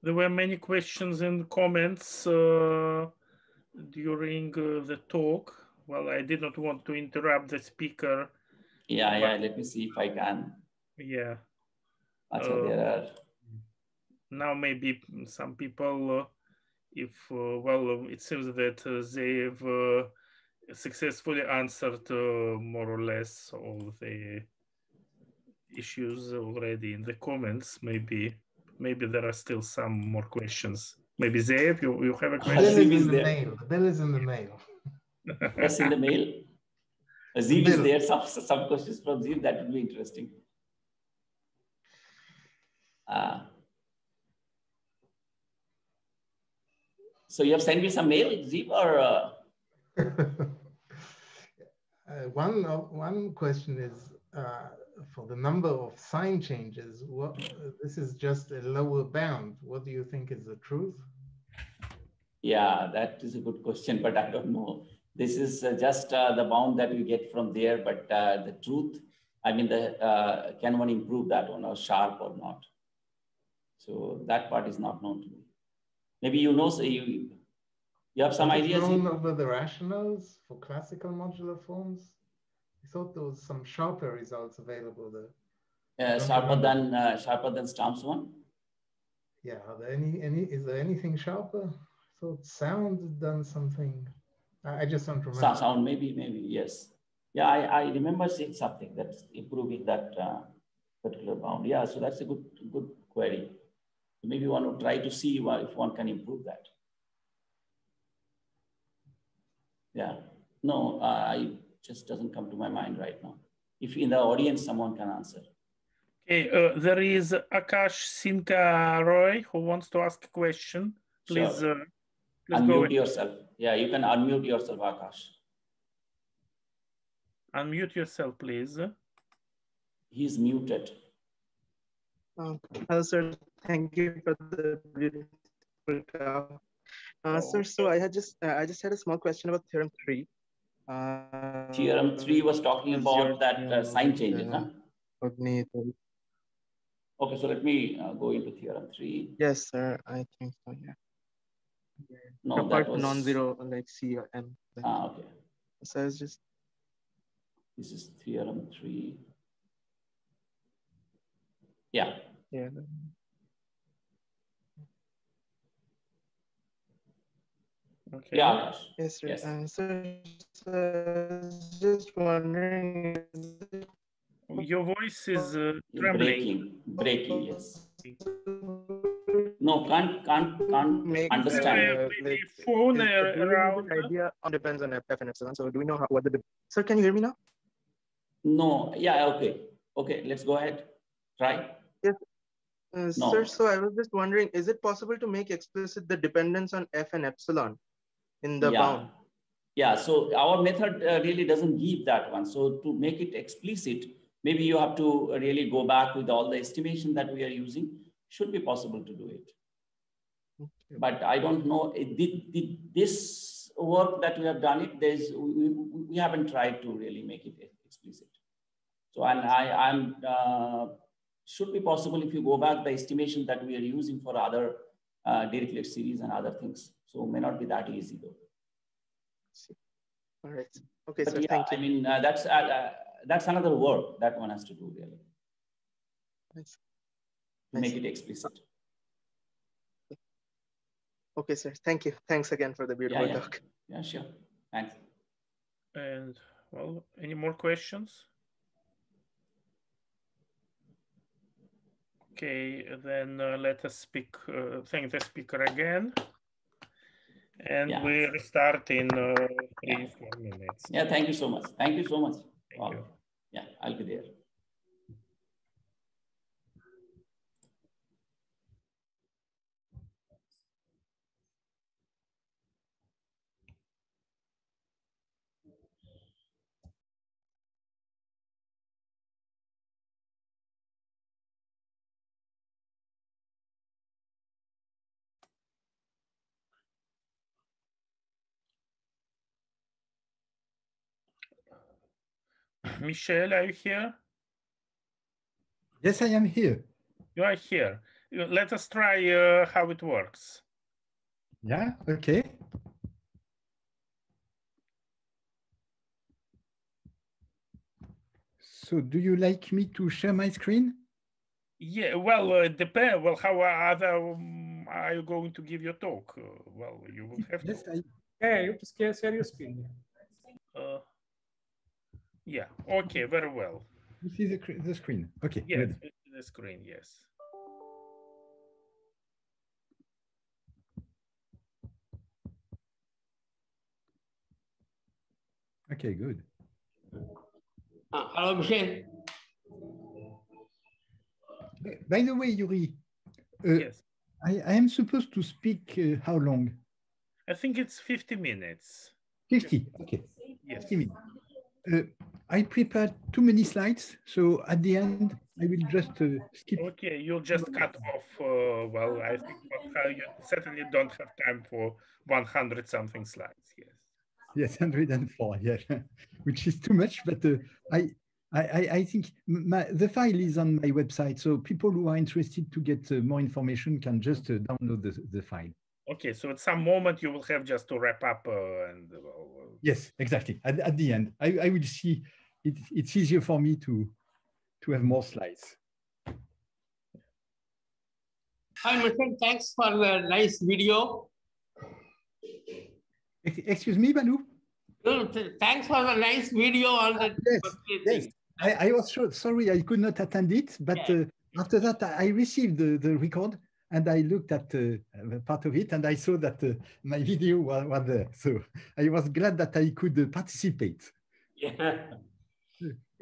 There were many questions and comments uh, during uh, the talk. Well, I did not want to interrupt the speaker. Yeah, yeah, let me see if I can. Yeah. Achha, uh, there are. Now maybe some people, uh, if, uh, well, it seems that uh, they've uh, successfully answered uh, more or less all the issues already in the comments. Maybe maybe there are still some more questions. Maybe Zeev, you, you have a question? Bell is in the mail. Bell is in the mail. Yes, in the mail. Zeev is there. Some, some questions from Zeev. That would be interesting. Uh, so you have sent me some mail, Zeev, or? Uh... uh, one, one question is uh, for the number of sign changes, what, this is just a lower bound. What do you think is the truth? Yeah, that is a good question, but I don't know. This is uh, just uh, the bound that we get from there, but uh, the truth, I mean, the uh, can one improve that one or sharp or not? So that part is not known to me. Maybe you know, so you, you have some ideas? Known over the rationals for classical modular forms? I thought there was some sharper results available there. Uh, sharper than uh, sharper than Stamps one. Yeah. Are there any any? Is there anything sharper? I thought sound done something. I, I just don't remember. Sound maybe maybe yes. Yeah, I, I remember seeing something that's improving that uh, particular bound. Yeah, so that's a good good query. Maybe one would try to see if one can improve that. Yeah, no, I just doesn't come to my mind right now. If in the audience, someone can answer. Okay, uh, there is Akash Singha Roy who wants to ask a question. Please, sure. uh, please unmute yourself. Yeah, you can unmute yourself, Akash. Unmute yourself, please. He's muted. Uh, hello, sir. Thank you for the beautiful talk. Uh, oh, sir, so I had just uh, I just had a small question about theorem three. Uh, theorem three was talking about that uh, sign changes, huh? Okay, so let me uh, go into theorem three. Yes, sir. I think so. Yeah. No, Apart that was non-zero like C or M. Ah, okay. So it's just. This is theorem three. Yeah. Yeah. Okay. Yeah. Yes, sir. Yes. Uh, so, so, just wondering. Your voice is uh, breaking. Breaking. Yes. No, can't can't can't Make, understand. Uh, like, phone around. Idea depends on F and epsilon. So do we know how, what the? Sir, can you hear me now? No. Yeah. Okay. Okay. Let's go ahead. Try. Yes. Uh, no. Sir, so I was just wondering, is it possible to make explicit the dependence on f and epsilon? In the yeah. bound. Yeah, so our method uh, really doesn't give that one. So to make it explicit, maybe you have to really go back with all the estimation that we are using. Should be possible to do it. Okay. But I don't know, did, did this work that we have done it, there's, we, we haven't tried to really make it explicit. So and I, I'm, uh, should be possible if you go back the estimation that we are using for other uh, Dirichlet series and other things. So may not be that easy though. All right. Okay, so yeah, thank you. I mean, uh, that's uh, uh, that's another work that one has to do really. Nice. nice. Make it explicit. Okay, sir. Thank you. Thanks again for the beautiful yeah, yeah. talk. Yeah, sure. Thanks. And well, any more questions? Okay, then uh, let us speak, uh, thank the speaker again. And yeah. we restart in uh, three, four minutes. Yeah, thank you so much. Thank you so much. Thank wow. you. Yeah, I'll be there. Michelle, are you here? Yes, I am here. You are here. Let us try uh, how it works. Yeah, okay. So do you like me to share my screen? Yeah, well, uh, depend. Well, how other um, are you going to give your talk? Uh, well, you will have yes, to. I... Yeah, you can share your screen. Uh, yeah, okay, very well. You see the, the screen. Okay, yes, good. the screen, yes. Okay, good. Uh, hello, Michelle. By the way, Yuri, uh, yes. I, I am supposed to speak uh, how long? I think it's 50 minutes. 50, okay. Yes. 50 minutes. Uh, I prepared too many slides, so at the end I will just uh, skip. Okay, you'll just cut off. Uh, well, I think you certainly don't have time for 100 something slides. Yes. Yes, 104. Yes, which is too much, but uh, I, I, I think my, the file is on my website, so people who are interested to get uh, more information can just uh, download the, the file. Okay, so at some moment you will have just to wrap up and. yes, exactly. At, at the end, I, I will see it, it's easier for me to, to have more slides. Hi, Michelle. Thanks for the nice video. Excuse me, Balu? Thanks for the nice video on the. Yes, yes. I, I was sure, sorry I could not attend it, but yeah. uh, after that I received the, the record and I looked at uh, part of it and I saw that uh, my video was, was, there. So I was glad that I could uh, participate. Yeah.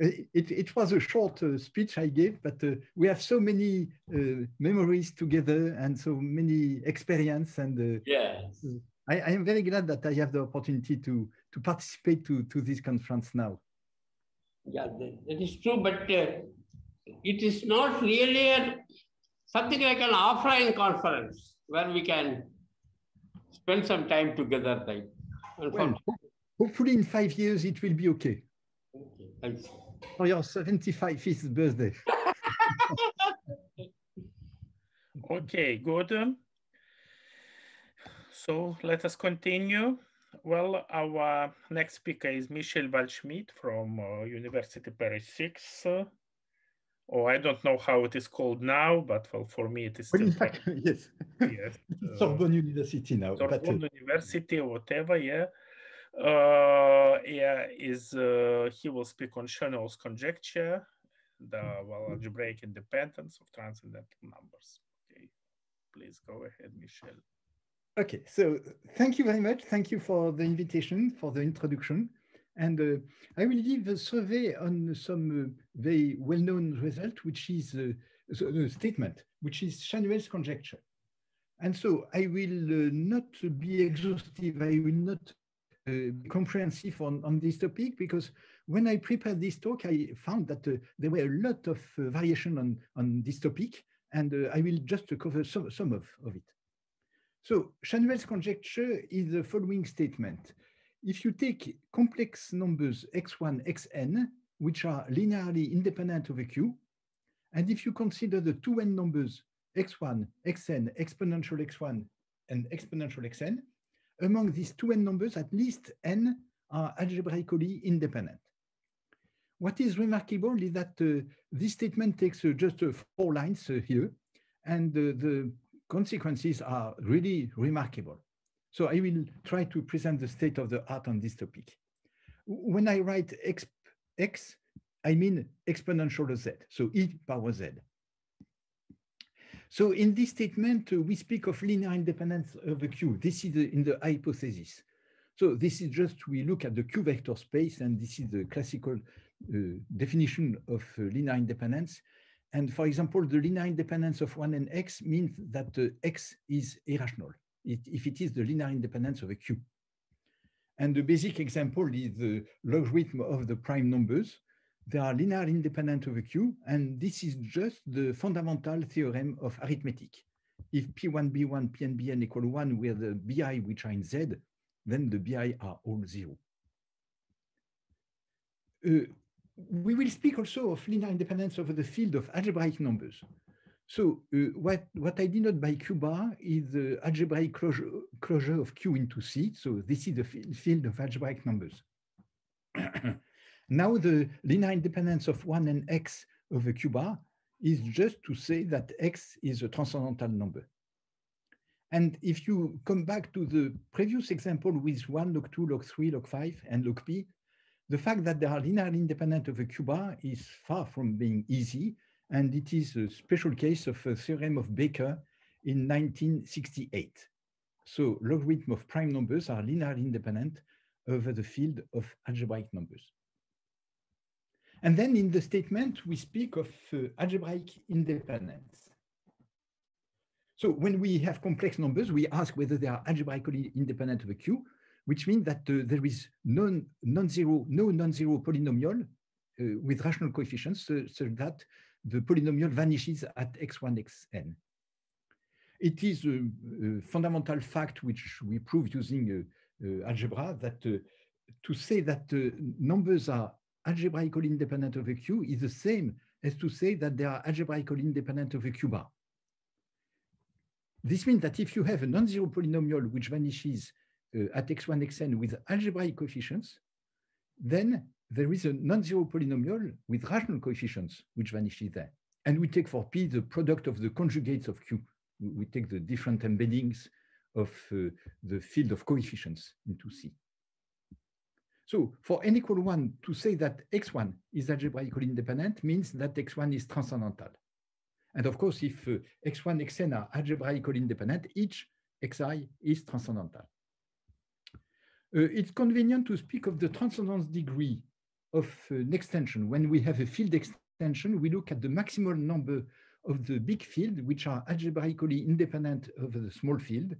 It, it was a short uh, speech I gave, but uh, we have so many uh, memories together and so many experience. And yeah, I, I, am very glad that I have the opportunity to to participate to to this conference now. Yeah, that is true, but it is not really a, something like an offline conference where we can spend some time together. Right? Well, hopefully, in five years, it will be okay. Okay, thanks for your 75th birthday. okay, good. So let us continue. Well, our next speaker is Michel Waldschmidt from uh, University Paris 6. Uh, oh, I don't know how it is called now, but well, for me it is well, in fact, yes. yes. Sorbonne uh, University now. Sorbonne but, University or whatever, yeah. Uh, yeah, is uh, he will speak on Schanuel's conjecture, the well algebraic independence of transcendental numbers. Okay, please go ahead, Michel. Okay, so thank you very much. Thank you for the invitation, for the introduction. And uh, I will give a survey on some uh, very well-known result, which is uh, a statement, which is Schanuel's conjecture. And so I will uh, not be exhaustive. I will not uh, comprehensive on, on this topic because when I prepared this talk, I found that uh, there were a lot of uh, variation on, on this topic, and uh, I will just cover some, some of, of it. So Schanuel's conjecture is the following statement. If you take complex numbers x1, xn, which are linearly independent of a q, and if you consider the two n numbers x1, xn, exponential x1, and exponential xn, among these two n numbers, at least n are algebraically independent. What is remarkable is that uh, this statement takes uh, just uh, four lines uh, here, and uh, the consequences are really remarkable. So I will try to present the state of the art on this topic. When I write exp, x, I mean exponential of z, so e power z. So in this statement, uh, we speak of linear independence of a Q. This is the, in the hypothesis. So this is just, we look at the Q vector space, and this is the classical uh, definition of uh, linear independence. And for example, the linear independence of one and x means that uh, x is irrational it, if it is the linear independence of a Q. And the basic example is the logarithm of the prime numbers they are linear independent of a Q, and this is just the fundamental theorem of arithmetic. If P1, B1, P and Bn equal one with the Bi which are in Z, then the Bi are all zero. Uh, we will speak also of linear independence over the field of algebraic numbers. So uh, what, what I denote by Q bar is the algebraic closure, closure of Q into C. So this is the field of algebraic numbers. Now the linear independence of one and x of a Q bar is just to say that x is a transcendental number. And if you come back to the previous example with 1, log 2, log 3, log 5, and log p, the fact that they are linearly independent of a bar is far from being easy, and it is a special case of a theorem of Baker in 1968. So logarithm of prime numbers are linearly independent over the field of algebraic numbers. And then in the statement, we speak of uh, algebraic independence. So when we have complex numbers, we ask whether they are algebraically independent of a Q, which means that uh, there is non, non-zero, no non-zero polynomial uh, with rational coefficients so, so, that the polynomial vanishes at x1, xn. It is a, a fundamental fact which we prove using uh, uh, algebra that uh, to say that numbers are algebraically independent of a Q is the same as to say that they are algebraically independent of a Q bar. This means that if you have a non-zero polynomial which vanishes uh, at x1, xn with algebraic coefficients, then there is a non-zero polynomial with rational coefficients which vanishes there. And we take for P the product of the conjugates of Q. We take the different embeddings of uh, the field of coefficients into C. So for n equal one, to say that x1 is algebraically independent means that x1 is transcendental. And of course, if uh, x1, xn are algebraically independent, each xi is transcendental. Uh, it's convenient to speak of the transcendence degree of uh, an extension. When we have a field extension, we look at the maximal number of the big field, which are algebraically independent of the small field.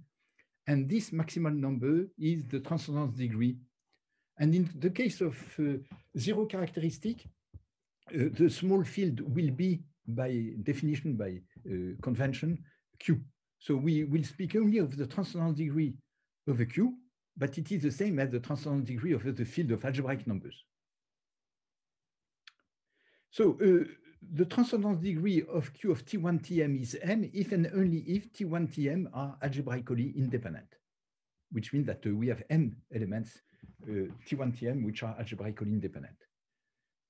And this maximal number is the transcendence degree and in the case of uh, zero characteristic, uh, the small field will be by definition, by uh, convention, Q. So we will speak only of the transcendence degree of a Q, but it is the same as the transcendence degree of the field of algebraic numbers. So uh, the transcendence degree of Q of T1 Tm is m if and only if T1 Tm are algebraically independent, which means that uh, we have m elements T1, Tm, which are algebraically independent.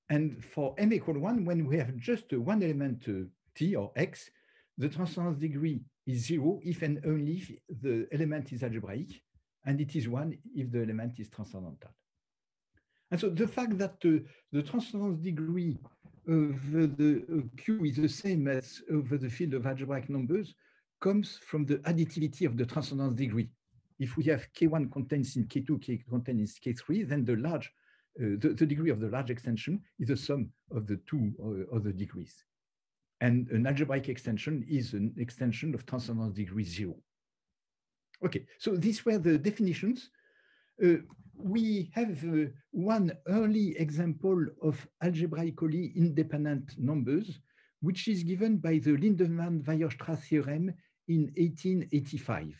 And for m equal one, when we have just one element uh, t or x, the transcendence degree is zero if and only if the element is algebraic, and it is one if the element is transcendental. And so the fact that uh, the transcendence degree of the uh, Q is the same as over the field of algebraic numbers comes from the additivity of the transcendence degree if we have K1 contains in K2, K contains in K3, then the large, uh, the, the, degree of the large extension is the sum of the two uh, other degrees. And an algebraic extension is an extension of transcendence degree zero. Okay, so these were the definitions. Uh, we have uh, one early example of algebraically independent numbers, which is given by the Lindemann-Weierstrass theorem in 1885.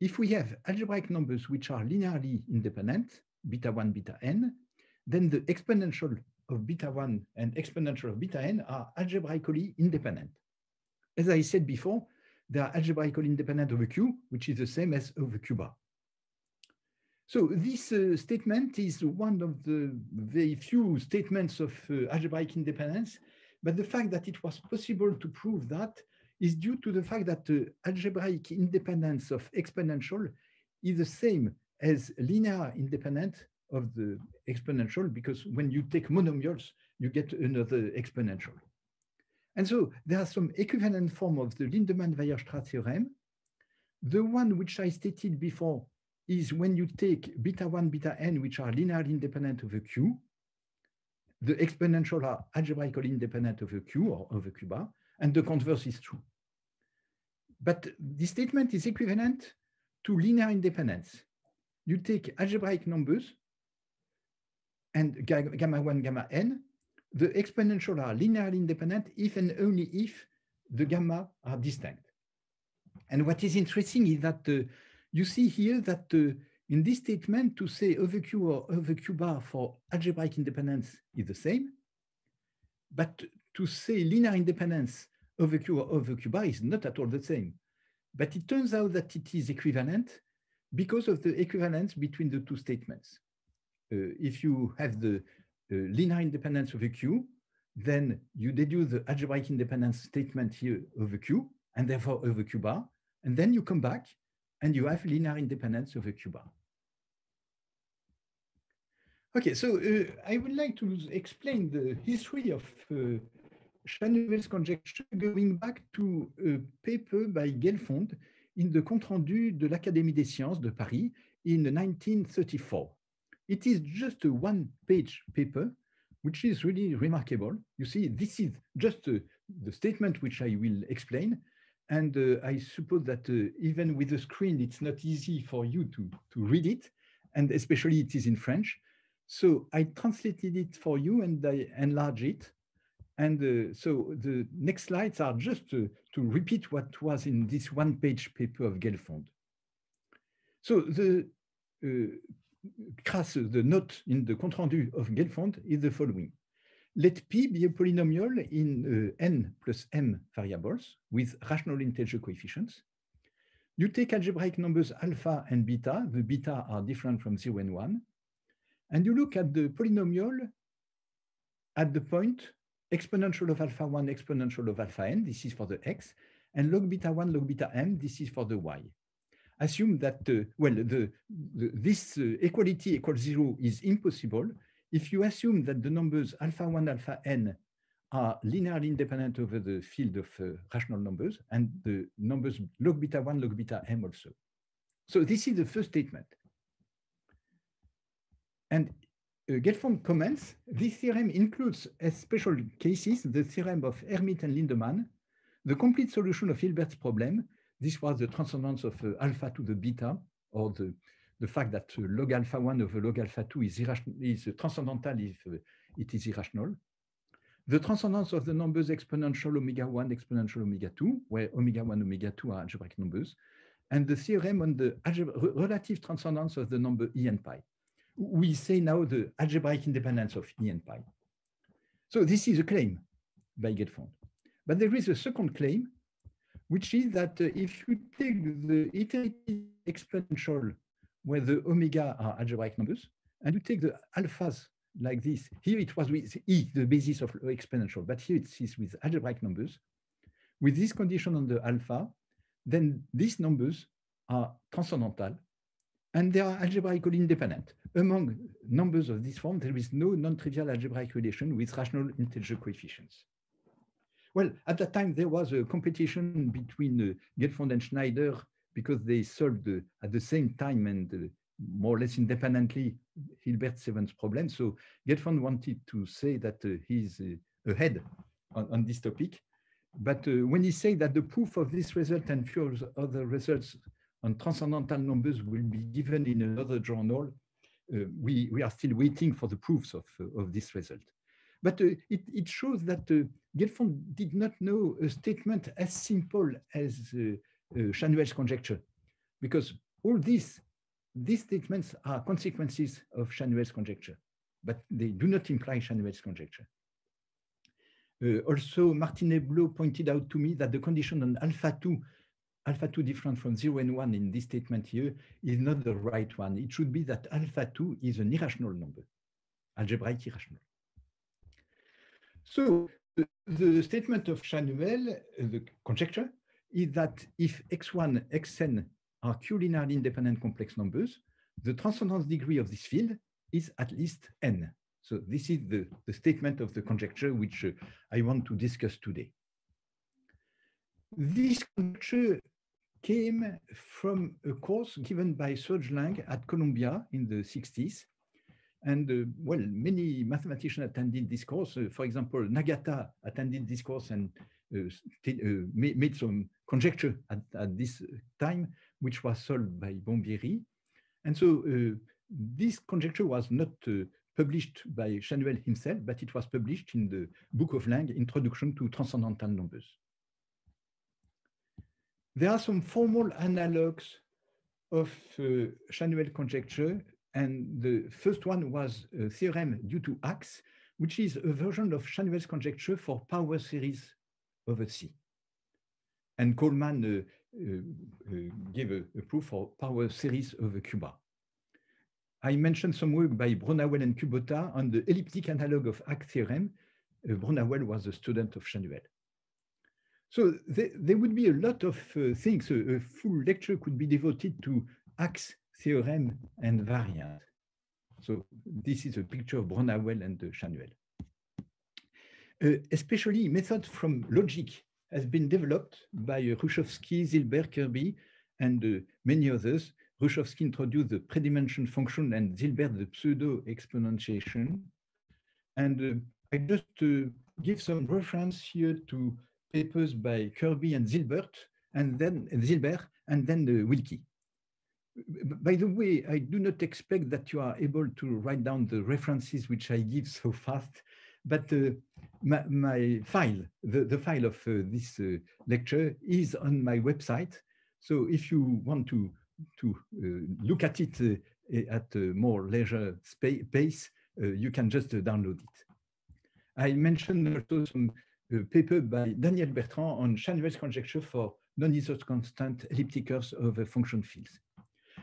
If we have algebraic numbers which are linearly independent, beta 1, beta n, then the exponential of beta 1 and exponential of beta n are algebraically independent. As I said before, they are algebraically independent over Q, which is the same as over Q bar. So this uh, statement is one of the very few statements of uh, algebraic independence, but the fact that it was possible to prove that is due to the fact that the algebraic independence of exponential is the same as linear independent of the exponential, because when you take monomials, you get another exponential. And so there are some equivalent form of the Lindemann-Weierstrass theorem. The one which I stated before is when you take beta 1, beta n, which are linearly independent of a q, the exponential are algebraically independent of a q or of a q bar, and the converse is true. But this statement is equivalent to linear independence. You take algebraic numbers and gamma 1, gamma n, the exponential are linearly independent if and only if the gamma are distinct. And what is interesting is that uh, you see here that uh, in this statement to say over Q or over Q bar for algebraic independence is the same, but to say linear independence over Q or over Q bar is not at all the same. But it turns out that it is equivalent because of the equivalence between the two statements. Uh, if you have the uh, linear independence of Q, then you deduce the algebraic independence statement here over Q, and therefore over Q bar, and then you come back and you have linear independence of a Q bar. Okay, so uh, I would like to explain the history of uh, conjecture going back to a paper by Gelfond in the compte rendu de l'Académie des sciences de Paris in 1934. It is just a one-page paper, which is really remarkable. You see, this is just uh, the statement which I will explain. And uh, I suppose that uh, even with the screen, it's not easy for you to, to read it, and especially it is in French. So I translated it for you and I enlarge it. And uh, so the next slides are just to, to repeat what was in this one-page paper of Gelfond. So the uh, the note in the compte rendu of Gelfond is the following. Let P be a polynomial in uh, n plus m variables with rational integer coefficients. You take algebraic numbers alpha and beta, the beta are different from 0 and 1, and you look at the polynomial at the point exponential of alpha 1, exponential of alpha n, this is for the x, and log beta 1, log beta m, this is for the y. Assume that, uh, well, the, the this uh, equality equals zero is impossible if you assume that the numbers alpha 1, alpha n are linearly independent over the field of uh, rational numbers and the numbers log beta 1, log beta m also. So this is the first statement. And uh, Gelfond comments, this theorem includes as special cases the theorem of Hermite and Lindemann, the complete solution of Hilbert's problem, this was the transcendence of uh, alpha to the beta, or the, the fact that uh, log alpha 1 over log alpha 2 is, is transcendental if uh, it is irrational. The transcendence of the numbers exponential omega 1, exponential omega 2, where omega 1, omega 2 are algebraic numbers, and the theorem on the relative transcendence of the number e and pi. We say now the algebraic independence of e and pi. So this is a claim by Gelfond. But there is a second claim which is that uh, if you take the iterative exponential where the omega are algebraic numbers, and you take the alphas like this, here it was with E, the basis of exponential, but here it is with algebraic numbers. With this condition on the alpha, then these numbers are transcendental and they are algebraically independent. Among numbers of this form, there is no non-trivial algebraic relation with rational integer coefficients. Well, at that time, there was a competition between uh, Gelfond and Schneider because they solved uh, at the same time and uh, more or less independently Hilbert seventh problem. So Gelfond wanted to say that uh, he's uh, ahead on, on, this topic. But uh, when he said that the proof of this result and few other results on transcendental numbers will be given in another journal. Uh, we, we are still waiting for the proofs of, of this result. But uh, it, it shows that Gelfond did not know a statement as simple as uh, Schanuel's conjecture, because all these, these statements are consequences of Schanuel's conjecture, but they do not imply Schanuel's conjecture. Uh, also, Martin Heblo pointed out to me that the condition on alpha 2, alpha 2 different from 0 and 1 in this statement here is not the right one. It should be that alpha 2 is an irrational number, algebraic irrational. So the, the statement of Schanuel, uh, the conjecture, is that if x1, xn are q-linearly independent complex numbers, the transcendence degree of this field is at least n. So this is the, the statement of the conjecture which uh, I want to discuss today. This conjecture came from a course given by Serge Lang at Columbia in the 60s. And uh, well, many mathematicians attended this course. Uh, for example, Nagata attended this course and made some conjecture at, at, this time, which was solved by Bombieri. And so uh, this conjecture was not published by Schanuel himself, but it was published in the Book of Lang, Introduction to Transcendental Numbers. There are some formal analogues of uh, Schanuel conjecture, and the first one was a theorem due to Ax, which is a version of Schanuel's conjecture for power series over C. And Coleman uh, uh, uh, gave a, a, proof for power series over Cuba. I mentioned some work by Brownawell and Kubota on the elliptic analog of Ax theorem. Uh, was a student of Schanuel. So there, there, would be a lot of uh, things. A, a, full lecture could be devoted to Ax theorem and variant. So this is a picture of Brownawell and uh, Schanuel. Uh, especially method from logic has been developed by uh, Hrushovski, Zilber, Kirby, and uh, many others Hrushovski introduced the predimension function and Zilber the pseudo exponentiation. And I just give some reference here to papers by Kirby and Zilber, and then Zilber, and then the Wilkie. By the way, I do not expect that you are able to write down the references which I give so fast, but uh, my, my, file, the, the file of uh, this uh, lecture is on my website. So if you want to to look at it at more leisure pace, you can just download it. I mentioned also some paper by Daniel Bertrand on Schanuel's conjecture for non-isoconstant elliptic curves of function fields.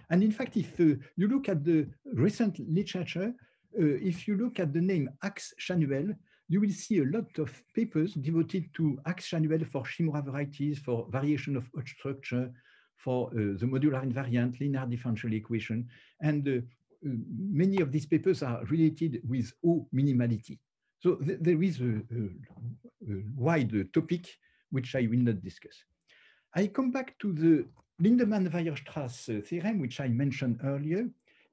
And in fact, if uh, you look at the recent literature, if you look at the name Ax Schanuel, you will see a lot of papers devoted to Ax Schanuel for Shimura varieties, for variation of structure, for uh, the modular invariant linear differential equation. And uh, uh, many of these papers are related with O minimality. So th there is a, a, a wide topic which I will not discuss. I come back to the Lindemann-Weierstrass theorem, which I mentioned earlier,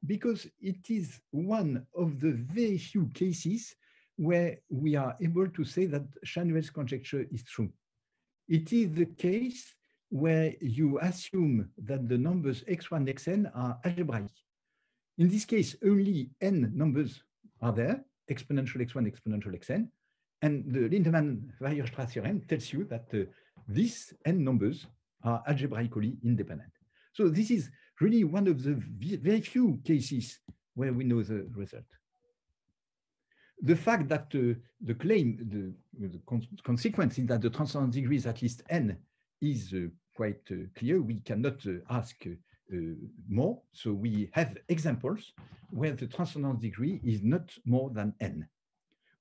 because it is one of the very few cases where we are able to say that Schanuel's conjecture is true. It is the case where you assume that the numbers x1, xn are algebraic. In this case, only n numbers are there, exponential x1, exponential xn, and the Lindemann-Weierstrass theorem tells you that uh, these n numbers are algebraically independent. So this is really one of the very few cases where we know the result. The fact that uh, the claim, the, the consequence is that the transcendence degree is at least n is uh, quite uh, clear. We cannot uh, ask more. So we have examples where the transcendence degree is not more than n.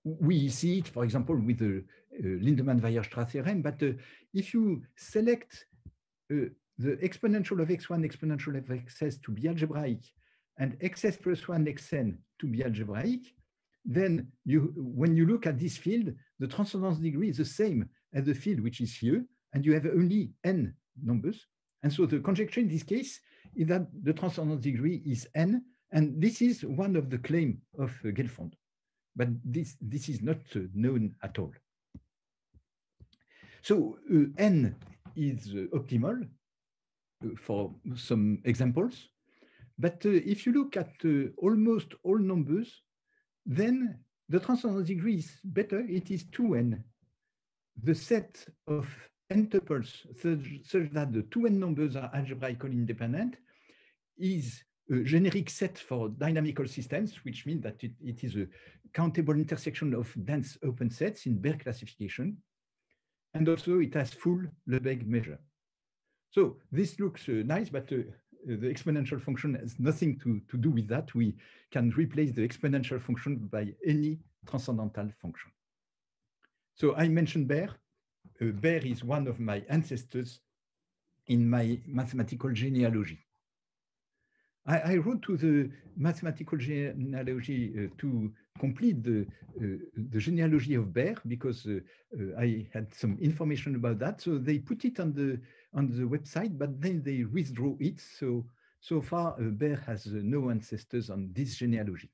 We see it, for example, with the Lindemann-Weierstrass theorem, but if you select the exponential of x1 exponential of xs to be algebraic and xs plus 1 xn to be algebraic, then you, when you look at this field, the transcendence degree is the same as the field which is here, and you have only n numbers. And so the conjecture in this case is that the transcendence degree is n, and this is one of the claim of uh, Gelfond. But this, this is not uh, known at all. So uh, n is uh, optimal. For some examples. But uh, if you look at uh, almost all numbers, then the transcendence degree is better. It is 2n. The set of n tuples such, such that the 2n numbers are algebraically independent is a generic set for dynamical systems, which means that it, it is a countable intersection of dense open sets in Baire classification. And also it has full Lebesgue measure. So this looks uh, nice, but uh, the exponential function has nothing to, to do with that. We can replace the exponential function by any transcendental function. So I mentioned Baire. Uh, Baire is one of my ancestors in my mathematical genealogy. I, I wrote to the mathematical genealogy uh, to complete the, uh, the genealogy of Baire because uh, uh, I had some information about that. So they put it on the on the website, but then they withdrew it. So so far, uh, Baire has uh, no ancestors on this genealogy.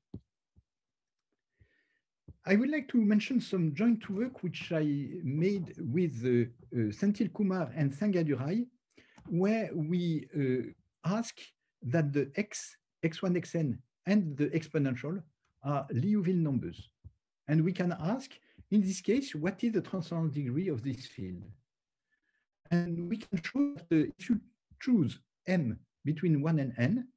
I would like to mention some joint work which I made with uh, Senthil Kumar and Thangadurai, where we ask that the x, x1, xn, and the exponential are Liouville numbers. And we can ask, in this case, what is the transcendence degree of this field? And we can show that if you choose m between 1 and n,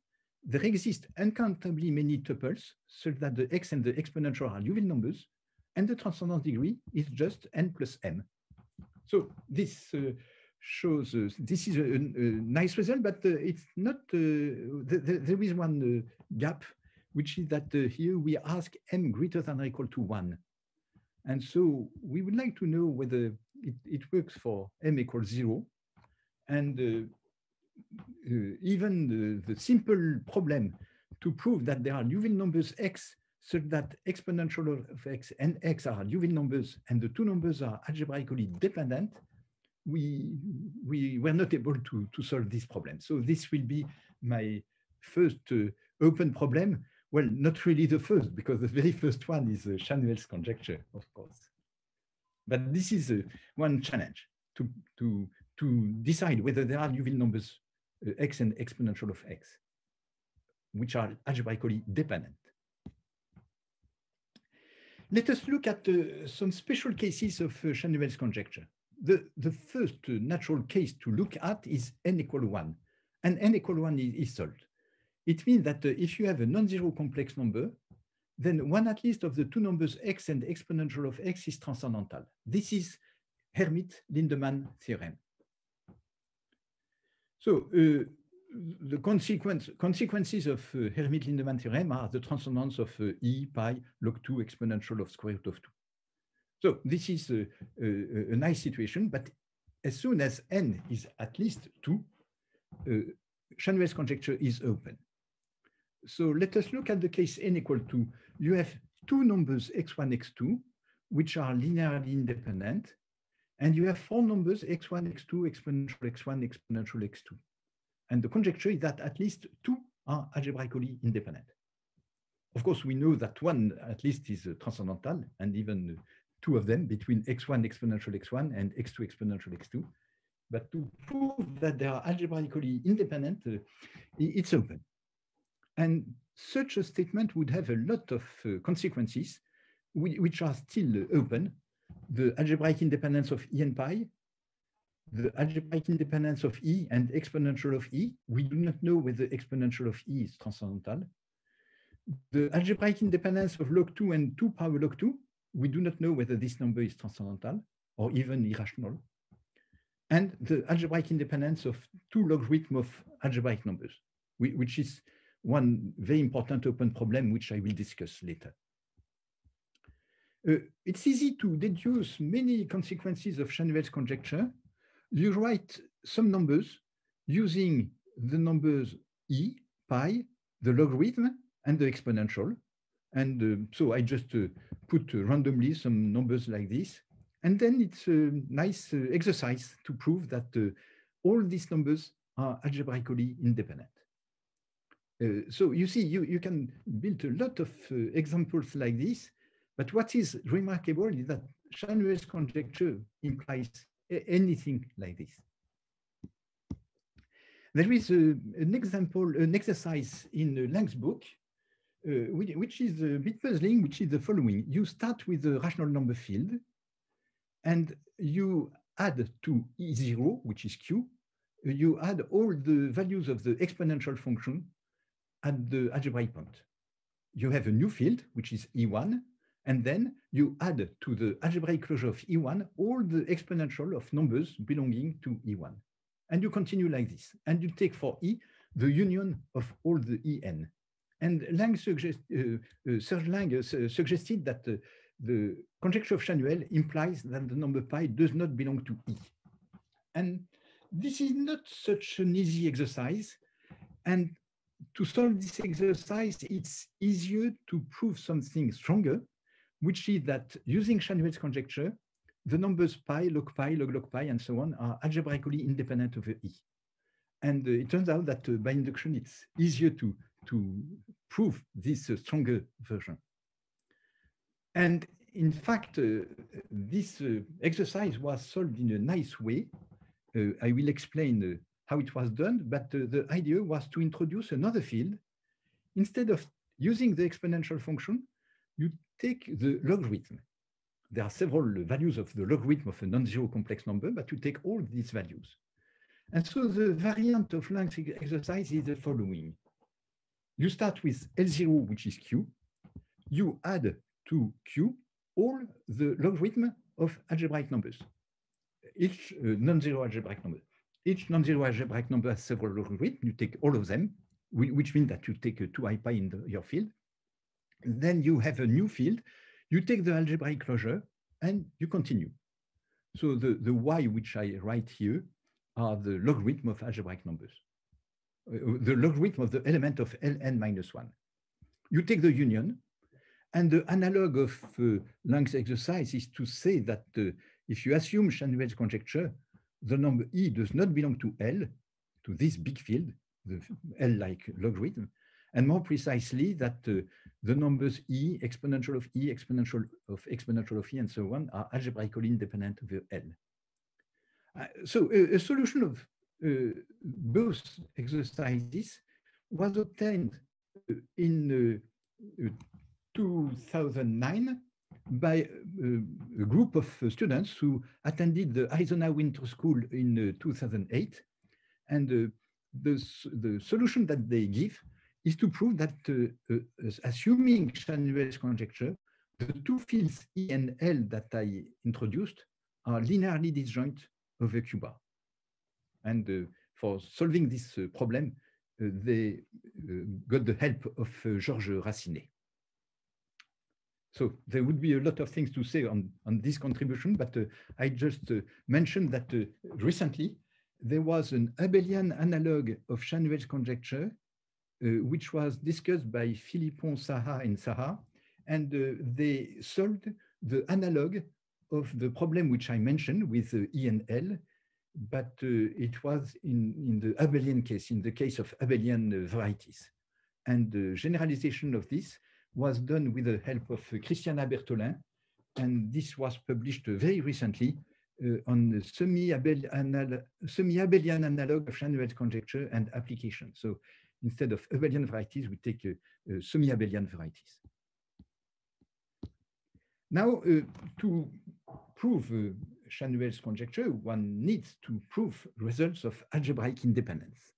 there exist uncountably many tuples such that the x and the exponential are Liouville numbers, and the transcendence degree is just n plus m. So this uh, shows uh, this is a, a, nice result, but uh, it's not. Uh, th th there is one uh, gap, which is that here we ask m greater than or equal to one, and so we would like to know whether it, it works for m equals zero, and even the, the simple problem to prove that there are Liouville numbers x such that exponential of x and x are Liouville numbers and the two numbers are algebraically dependent we, we were not able to, to solve this problem. So this will be my first uh, open problem. Well, not really the first, because the very first one is uh, Schanuel's conjecture, of course. But this is uh, one challenge to, to, to decide whether there are Liouville numbers uh, x and exponential of x, which are algebraically dependent. Let us look at uh, some special cases of uh, Schanuel's conjecture the, the first natural case to look at is n equal 1. And n equal 1 is, is solved. It means that uh, if you have a non-zero complex number, then one at least of the two numbers x and exponential of x is transcendental. This is Hermite-Lindemann theorem. So uh, the consequence, consequences of uh, Hermite-Lindemann theorem are the transcendence of uh, e pi log 2 exponential of square root of 2. So this is a, a, a, nice situation, but as soon as n is at least 2, uh, conjecture is open. So let us look at the case n equal to, you have two numbers x1, x2, which are linearly independent, and you have four numbers x1, x2, exponential x1, exponential x2. And the conjecture is that at least two are algebraically independent. Of course, we know that one at least is uh, transcendental, and even two of them between x1 exponential x1 and x2 exponential x2. But to prove that they are algebraically independent, uh, it's open. And such a statement would have a lot of uh, consequences, which are still open. The algebraic independence of E and pi, the algebraic independence of E and exponential of E. We do not know whether exponential of E is transcendental. The algebraic independence of log 2 and 2 power log 2, we do not know whether this number is transcendental or even irrational. And the algebraic independence of two logarithm of algebraic numbers, which is one very important open problem, which I will discuss later. Uh, it's easy to deduce many consequences of Schanuel's conjecture. You write some numbers using the numbers e, pi, the logarithm, and the exponential. And uh, so I just uh, put randomly some numbers like this. And then it's a nice uh, exercise to prove that uh, all these numbers are algebraically independent. Uh, so you see, you, you can build a lot of uh, examples like this, but what is remarkable is that Schanuel's conjecture implies anything like this. there is a, an example, an exercise in Lang's book, uh, Uh, which, which, is a bit puzzling, which is the following. You start with the rational number field, and you add to E0, which is Q, you add all the values of the exponential function at the algebraic point. You have a new field, which is E1, and then you add to the algebraic closure of E1 all the exponential of numbers belonging to E1. And you continue like this. And you take for E the union of all the En. And Lang suggest, uh, uh, Serge Lang uh, suggested that the conjecture of Schanuel implies that the number pi does not belong to E. And this is not such an easy exercise. And to solve this exercise, it's easier to prove something stronger, which is that using Schanuel's conjecture, the numbers pi, log pi, log log pi, and so on are algebraically independent of E. And uh, it turns out that uh, by induction, it's easier to, to prove this uh, stronger version. And in fact, uh, this uh, exercise was solved in a nice way. Uh, I will explain how it was done, but the idea was to introduce another field. Instead of using the exponential function, you take the logarithm. There are several values of the logarithm of a non-zero complex number, but you take all these values. And so the variant of Lang's exercise is the following. You start with L0, which is Q. You add to Q all the logarithm of algebraic numbers, each uh, non-zero algebraic number. Each non-zero algebraic number has several logarithms. You take all of them, which means that you take a 2i pi in the, your field. Then you have a new field. You take the algebraic closure and you continue. So the, the y which I write here are the logarithm of algebraic numbers, the logarithm of the element of ln minus 1. You take the union, and the analog of uh, Lang's exercise is to say that uh, if you assume Schanuel's conjecture, the number E does not belong to L, to this big field, the L-like logarithm, and more precisely that uh, the numbers E, exponential of E, exponential of exponential of E, and so on, are algebraically independent of L. Uh, so a solution of both exercises was obtained uh, in uh, 2009 by uh, a group of students who attended the Arizona Winter School in uh, 2008. And uh, the, the solution that they give is to prove that, uh, uh, assuming Schanuel's conjecture, the two fields E and L that I introduced are linearly disjoint over a Q-bar. And uh, for solving this problem, they got the help of Georges Racinet. So there would be a lot of things to say on, on this contribution, but uh, I just uh, mentioned that uh, recently there was an Abelian analog of Schanuel's conjecture, uh, which was discussed by Philippon, Saha, and Saha, and uh, they solved the analog of the problem which I mentioned with uh, E and L, but it was in, in the Abelian case, in the case of Abelian varieties. And the generalization of this was done with the help of Cristiana Bertolin, and this was published very recently uh, on the semi-Abelian semi analog of Schanuel's conjecture and application. So instead of Abelian varieties, we take uh, uh, semi-Abelian varieties. Now, uh, to prove uh, Schanuel's conjecture, one needs to prove results of algebraic independence.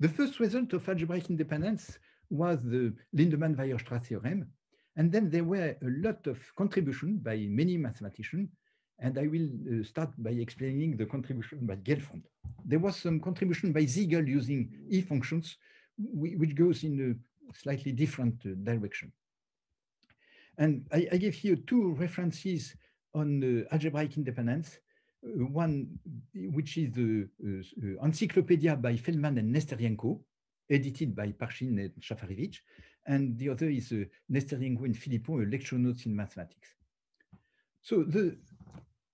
The first result of algebraic independence was the Lindemann-Weierstrass theorem. And then there were a lot of contribution by many mathematicians. And I will uh, start by explaining the contribution by Gelfond. There was some contribution by Siegel using E functions, which goes in a slightly different uh, direction. And I, I, give here two references on uh, algebraic independence. Uh, one, which is the uh, encyclopedia by Feldman and Nesterenko, edited by Parshin and Shafarevich, and the other is uh, Nesterenko and Philippon, a lecture notes in mathematics. So the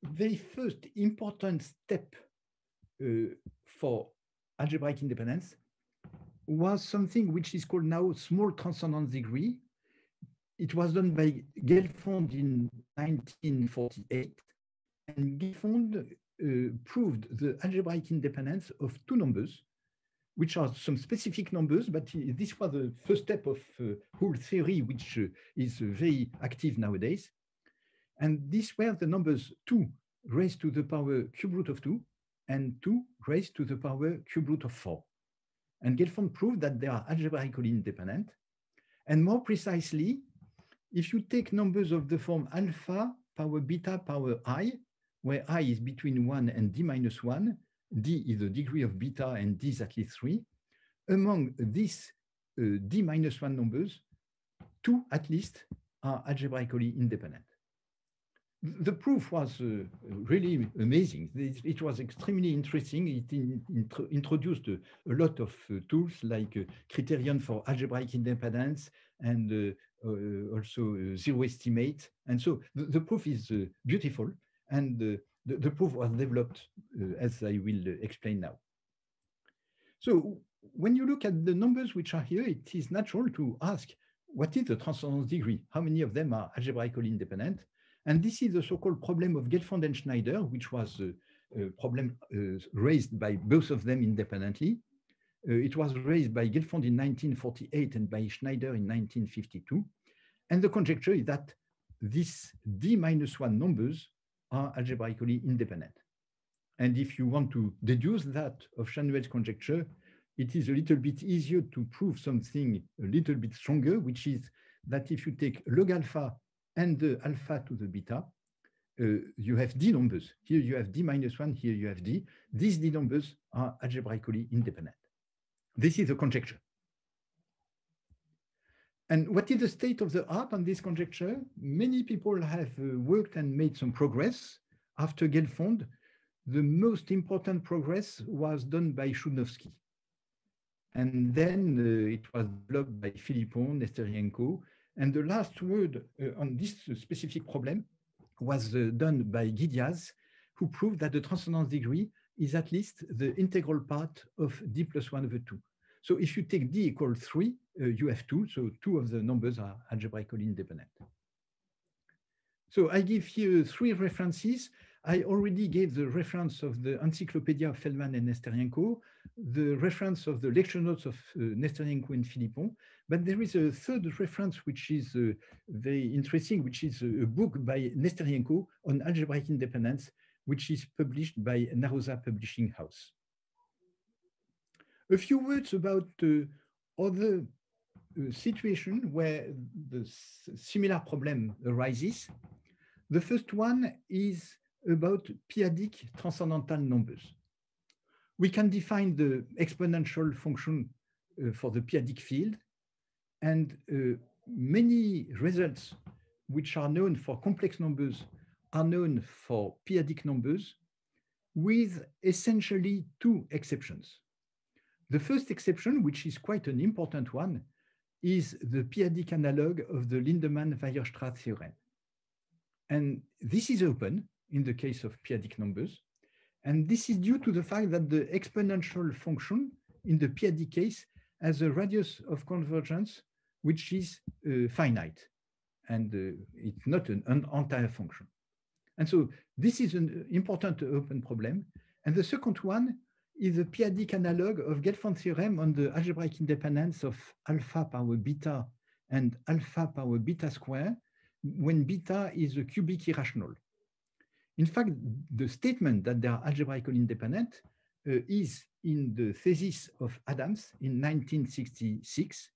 very first important step uh, for algebraic independence was something which is called now small transcendence degree. It was done by Gelfond in 1948, and Gelfond uh, proved the algebraic independence of two numbers which are some specific numbers, but this was the first step of uh, whole theory, which uh, is very active nowadays. And these were the numbers 2 raised to the power cube root of 2 and 2 raised to the power cube root of 4. And Gelfond proved that they are algebraically independent. And more precisely, if you take numbers of the form alpha power beta power i, where i is between 1 and d minus 1, d is the degree of beta and d is at least 3, among these uh, d minus 1 numbers, two at least are algebraically independent. The proof was uh, really amazing. It, was extremely interesting. It in, introduced a, a, lot of uh, tools like uh, criterion for algebraic independence and uh, also uh, zero estimate. And so the, the proof is uh, beautiful and the, the, proof was developed as I will explain now. So when you look at the numbers which are here, it is natural to ask, what is the transcendence degree? How many of them are algebraically independent? And this is the so-called problem of Gelfond and Schneider, which was a, a problem uh, raised by both of them independently. Uh, it was raised by Gelfond in 1948 and by Schneider in 1952. And the conjecture is that these d minus one numbers are algebraically independent. And if you want to deduce that of Schanuel's conjecture, it is a little bit easier to prove something a little bit stronger, which is that if you take log alpha and the alpha to the beta, uh, you have d numbers. Here you have d minus one, here you have d. These d numbers are algebraically independent. This is a conjecture. And what is the state of the art on this conjecture? Many people have uh, worked and made some progress. After Gelfond, the most important progress was done by Chudnovsky. And then uh, it was developed by Philippon, Nesterenko. And the last word uh, on this specific problem was uh, done by Guy who proved that the transcendence degree is at least the integral part of d plus 1 over 2. So if you take d equal 3, uh, you have 2, so two of the numbers are algebraically independent. So I give you three references. I already gave the reference of the Encyclopedia of Feldman and Nesterenko, the reference of the lecture notes of uh, Nesterenko and Philippon, but there is a third reference which is uh, very interesting, which is a, book by Nesterenko on algebraic independence, which is published by Narosa Publishing House. A few words about other uh, situation where the similar problem arises. The first one is about p-adic transcendental numbers. We can define the exponential function uh, for the p-adic field and uh, many results which are known for complex numbers are known for p-adic numbers with essentially two exceptions. The first exception, which is quite an important one, is the p-adic analog of the Lindemann-Weierstrass theorem. And this is open in the case of p-adic numbers. And this is due to the fact that the exponential function in the p-adic case has a radius of convergence which is uh, finite. And uh, it's not an, an entire function. And so this is an important open problem. And the second one is a p-adic analog of Gelfond theorem on the algebraic independence of alpha power beta and alpha power beta square when beta is a cubic irrational. In fact, the statement that they are algebraically independent uh, is in the thesis of Adams in 1966.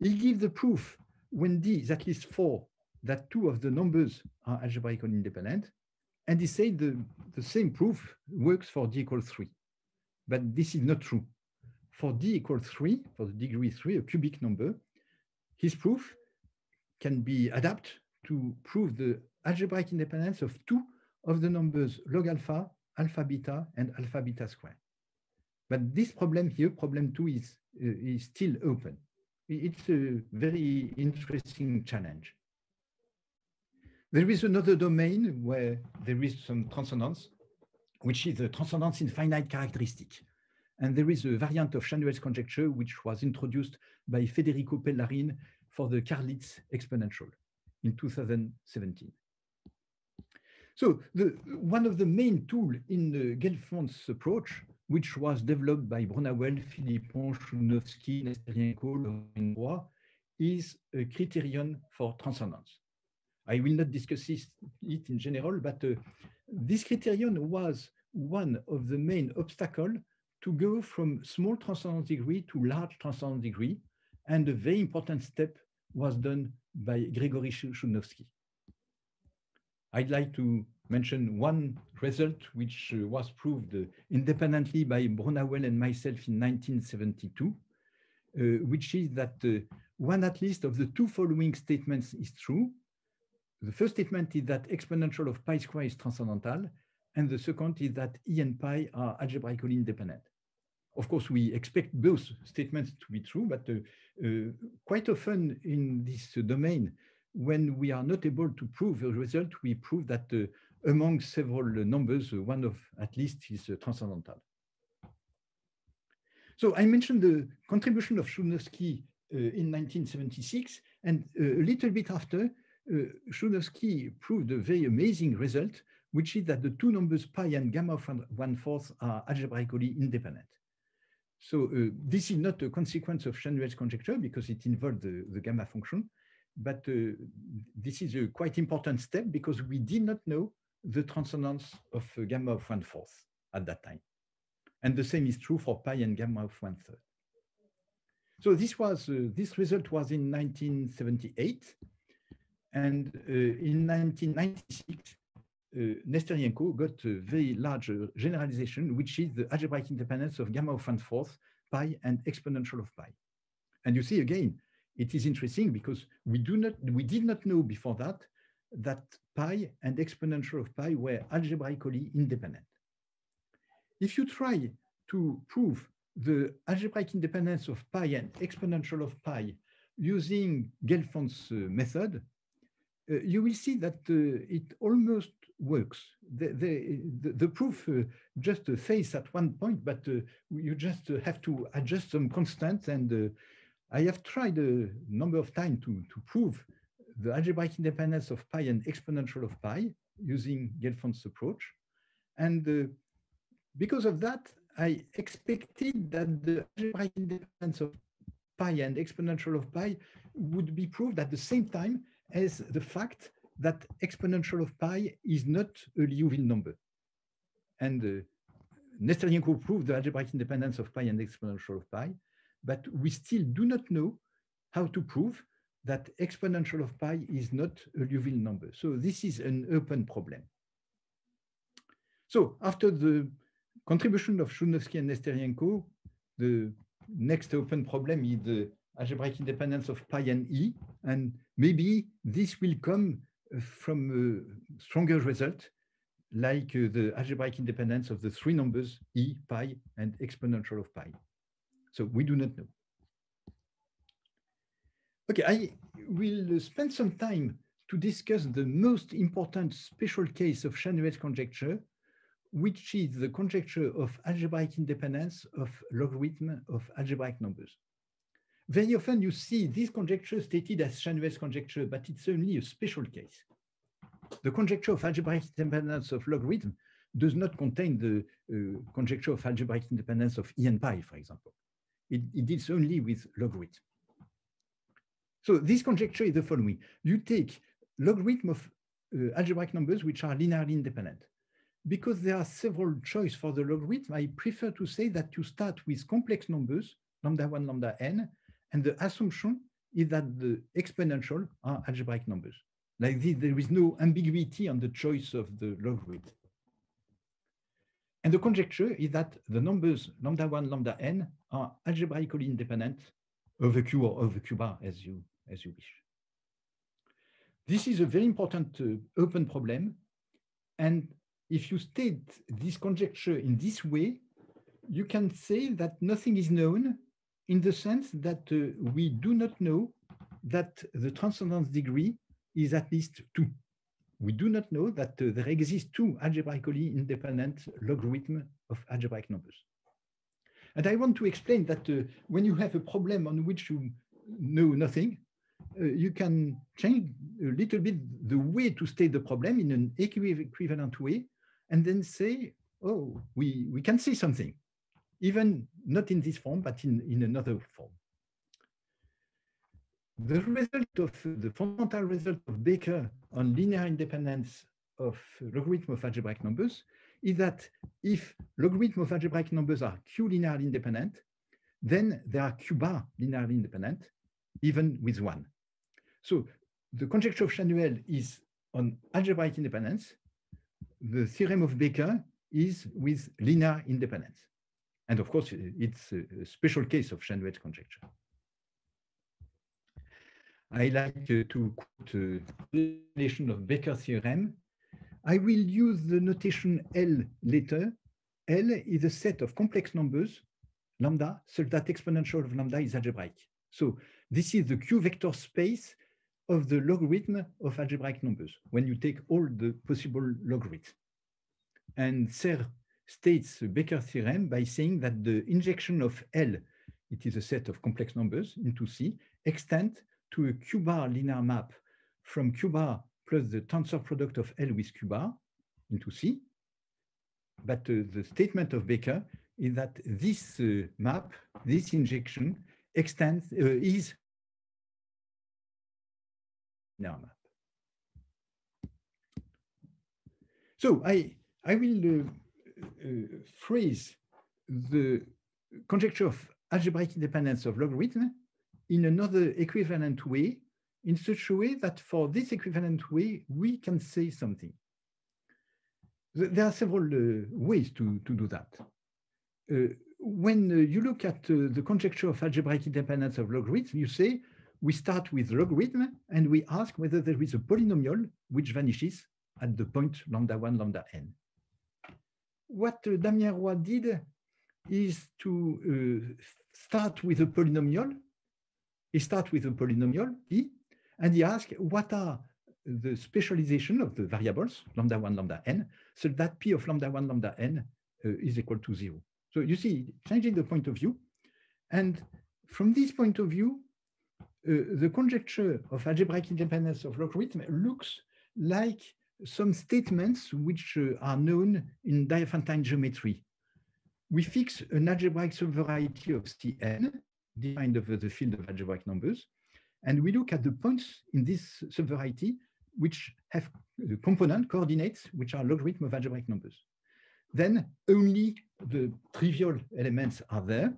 He gives the proof when D is at least four that two of the numbers are algebraically independent. And he said the, the same proof works for D equals three but this is not true. For d equals 3, for the degree 3, a cubic number, his proof can be adapted to prove the algebraic independence of two of the numbers log alpha, alpha beta, and alpha beta square. But this problem here, problem two, is, uh, is still open. It's a very interesting challenge. There is another domain where there is some transcendence, which is the transcendence in finite characteristic. And there is a variant of Schanuel's conjecture, which was introduced by Federico Pellarin for the Carlitz exponential in 2017. So the, one of the main tools in the Gelfond's approach which was developed by Brownawell, Philippon, Chudnovsky, Nesterenko, Lorenbois, is a criterion for transcendence. I will not discuss it in general, but uh, this criterion was one of the main obstacles to go from small transcendence degree to large transcendence degree. And a very important step was done by Gregory Chudnovsky. I'd like to mention one result which uh, was proved independently by Brownawell and myself in 1972, uh, which is that uh, one at least of the two following statements is true. The first statement is that exponential of pi square is transcendental, and the second is that E and pi are algebraically independent. Of course, we expect both statements to be true, but uh, uh, quite often in this domain, when we are not able to prove a result, we prove that uh, among several numbers, uh, one of at least is uh, transcendental. So I mentioned the contribution of Chudnovsky uh, in 1976, and a little bit after, Chudnovsky proved a very amazing result, which is that the two numbers pi and gamma of one fourth are algebraically independent. So uh, this is not a consequence of Schanuel's conjecture because it involved the, the gamma function, but uh, this is a quite important step because we did not know the transcendence of uh, gamma of one fourth at that time. And the same is true for pi and gamma of one third. So this was uh, this result was in 1978, and uh, in 1996, uh, Nesterenko got a very large uh, generalization, which is the algebraic independence of gamma of one fourth, pi, and exponential of pi. And you see again, it is interesting because we do not we did not know before that that pi and exponential of pi were algebraically independent. If you try to prove the algebraic independence of pi and exponential of pi using Gelfond's uh, method, uh, you will see that uh, it almost works. The, the, the, the proof uh, just uh, fails at one point, but uh, you just have to adjust some constants. And I have tried a number of times to, to prove the algebraic independence of pi and exponential of pi using Gelfond's approach. And because of that, I expected that the algebraic independence of pi and exponential of pi would be proved at the same time as the fact that exponential of pi is not a Liouville number. And uh, proved the algebraic independence of pi and exponential of pi, but we still do not know how to prove that exponential of pi is not a Liouville number. So this is an open problem. So after the contribution of Chudnovsky and Nesterenko, the next open problem is the algebraic independence of pi and e, and maybe this will come from a stronger result, like uh, the algebraic independence of the three numbers e, pi, and exponential of pi. So we do not know. Okay, I will spend some time to discuss the most important special case of Schanuel's conjecture, which is the conjecture of algebraic independence of logarithm of algebraic numbers. Very often you see this conjecture stated as Schanuel's conjecture, but it's only a special case. The conjecture of algebraic independence of logarithm does not contain the uh, conjecture of algebraic independence of E and pi, for example. It, it deals only with logarithm. So this conjecture is the following. You take logarithm of uh, algebraic numbers which are linearly independent. Because there are several choices for the logarithm, I prefer to say that you start with complex numbers, lambda 1, lambda n, and the assumption is that the exponential are algebraic numbers. Like this, there is no ambiguity on the choice of the logarithm. And the conjecture is that the numbers lambda 1, lambda n are algebraically independent of q or of q bar as you, as you wish. This is a very important uh, open problem. And if you state this conjecture in this way, you can say that nothing is known in the sense that uh, we do not know that the transcendence degree is at least two. We do not know that uh, there exist two algebraically independent logarithms of algebraic numbers. And I want to explain that uh, when you have a problem on which you know nothing, uh, you can change a little bit the way to state the problem in an equivalent way, and then say, oh, we, we can see something. Even not in this form, but in, in another form. The result of the fundamental result of Baker on linear independence of logarithm of algebraic numbers is that if logarithm of algebraic numbers are Q linearly independent, then they are Q bar linearly independent, even with one. So the conjecture of Schanuel is on algebraic independence. The theorem of Baker is with linear independence. And of course, it's a special case of Schanuel's conjecture. I like to quote uh, the notation of Baker theorem. I will use the notation L later. L is a set of complex numbers, lambda, such that exponential of lambda is algebraic. So this is the Q vector space of the logarithm of algebraic numbers when you take all the possible logarithms. And Serre states the Baker theorem by saying that the injection of L, it is a set of complex numbers into C, extend to a Q bar linear map from Q bar plus the tensor product of L with Q bar into C. But uh, the statement of Baker is that this uh, map, this injection extends, uh, is linear map. So I, I will uh, phrase the conjecture of algebraic independence of logarithm in another equivalent way, in such a way that for this equivalent way, we can say something. There are several uh, ways to, to do that. Uh, when uh, you look at uh, the conjecture of algebraic independence of logarithms, you say, we start with logarithm and we ask whether there is a polynomial which vanishes at the point lambda 1, lambda n. What uh, Damien Roy did is to uh, start with a polynomial he starts with a polynomial p, and he asks what are the specialization of the variables, lambda 1, lambda n, so that p of lambda 1, lambda n uh, is equal to 0. So you see, changing the point of view. And from this point of view, uh, the conjecture of algebraic independence of logarithm looks like some statements which uh, are known in Diophantine geometry. We fix an algebraic subvariety of Cn defined over the field of algebraic numbers. And we look at the points in this subvariety which have the component coordinates which are logarithm of algebraic numbers. Then only the trivial elements are there,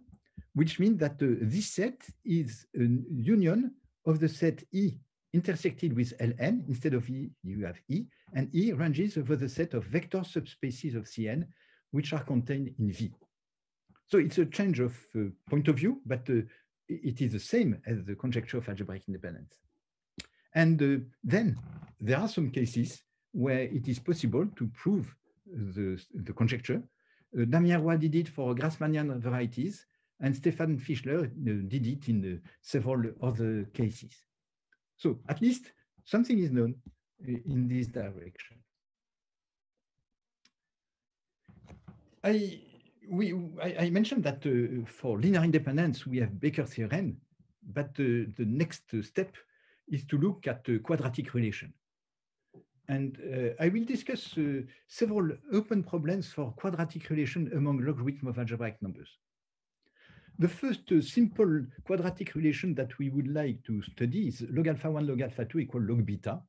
which means that uh, this set is a union of the set E intersected with Ln. Instead of E, you have E, and E ranges over the set of vector subspaces of Cn, which are contained in V. So it's a change of uh, point of view, but uh, it is the same as the conjecture of algebraic independence. And uh, then there are some cases where it is possible to prove the, the conjecture. Uh, Damien Roy did it for Grassmannian varieties, and Stefan Fischler uh, did it in uh, several other cases. So at least something is known in this direction. I we, I, I, mentioned that uh, for linear independence, we have Baker theorem, but uh, the next step is to look at the quadratic relation. And uh, I will discuss uh, several open problems for quadratic relation among logarithm of algebraic numbers. The first uh, simple quadratic relation that we would like to study is log alpha 1 log alpha 2 equal log beta,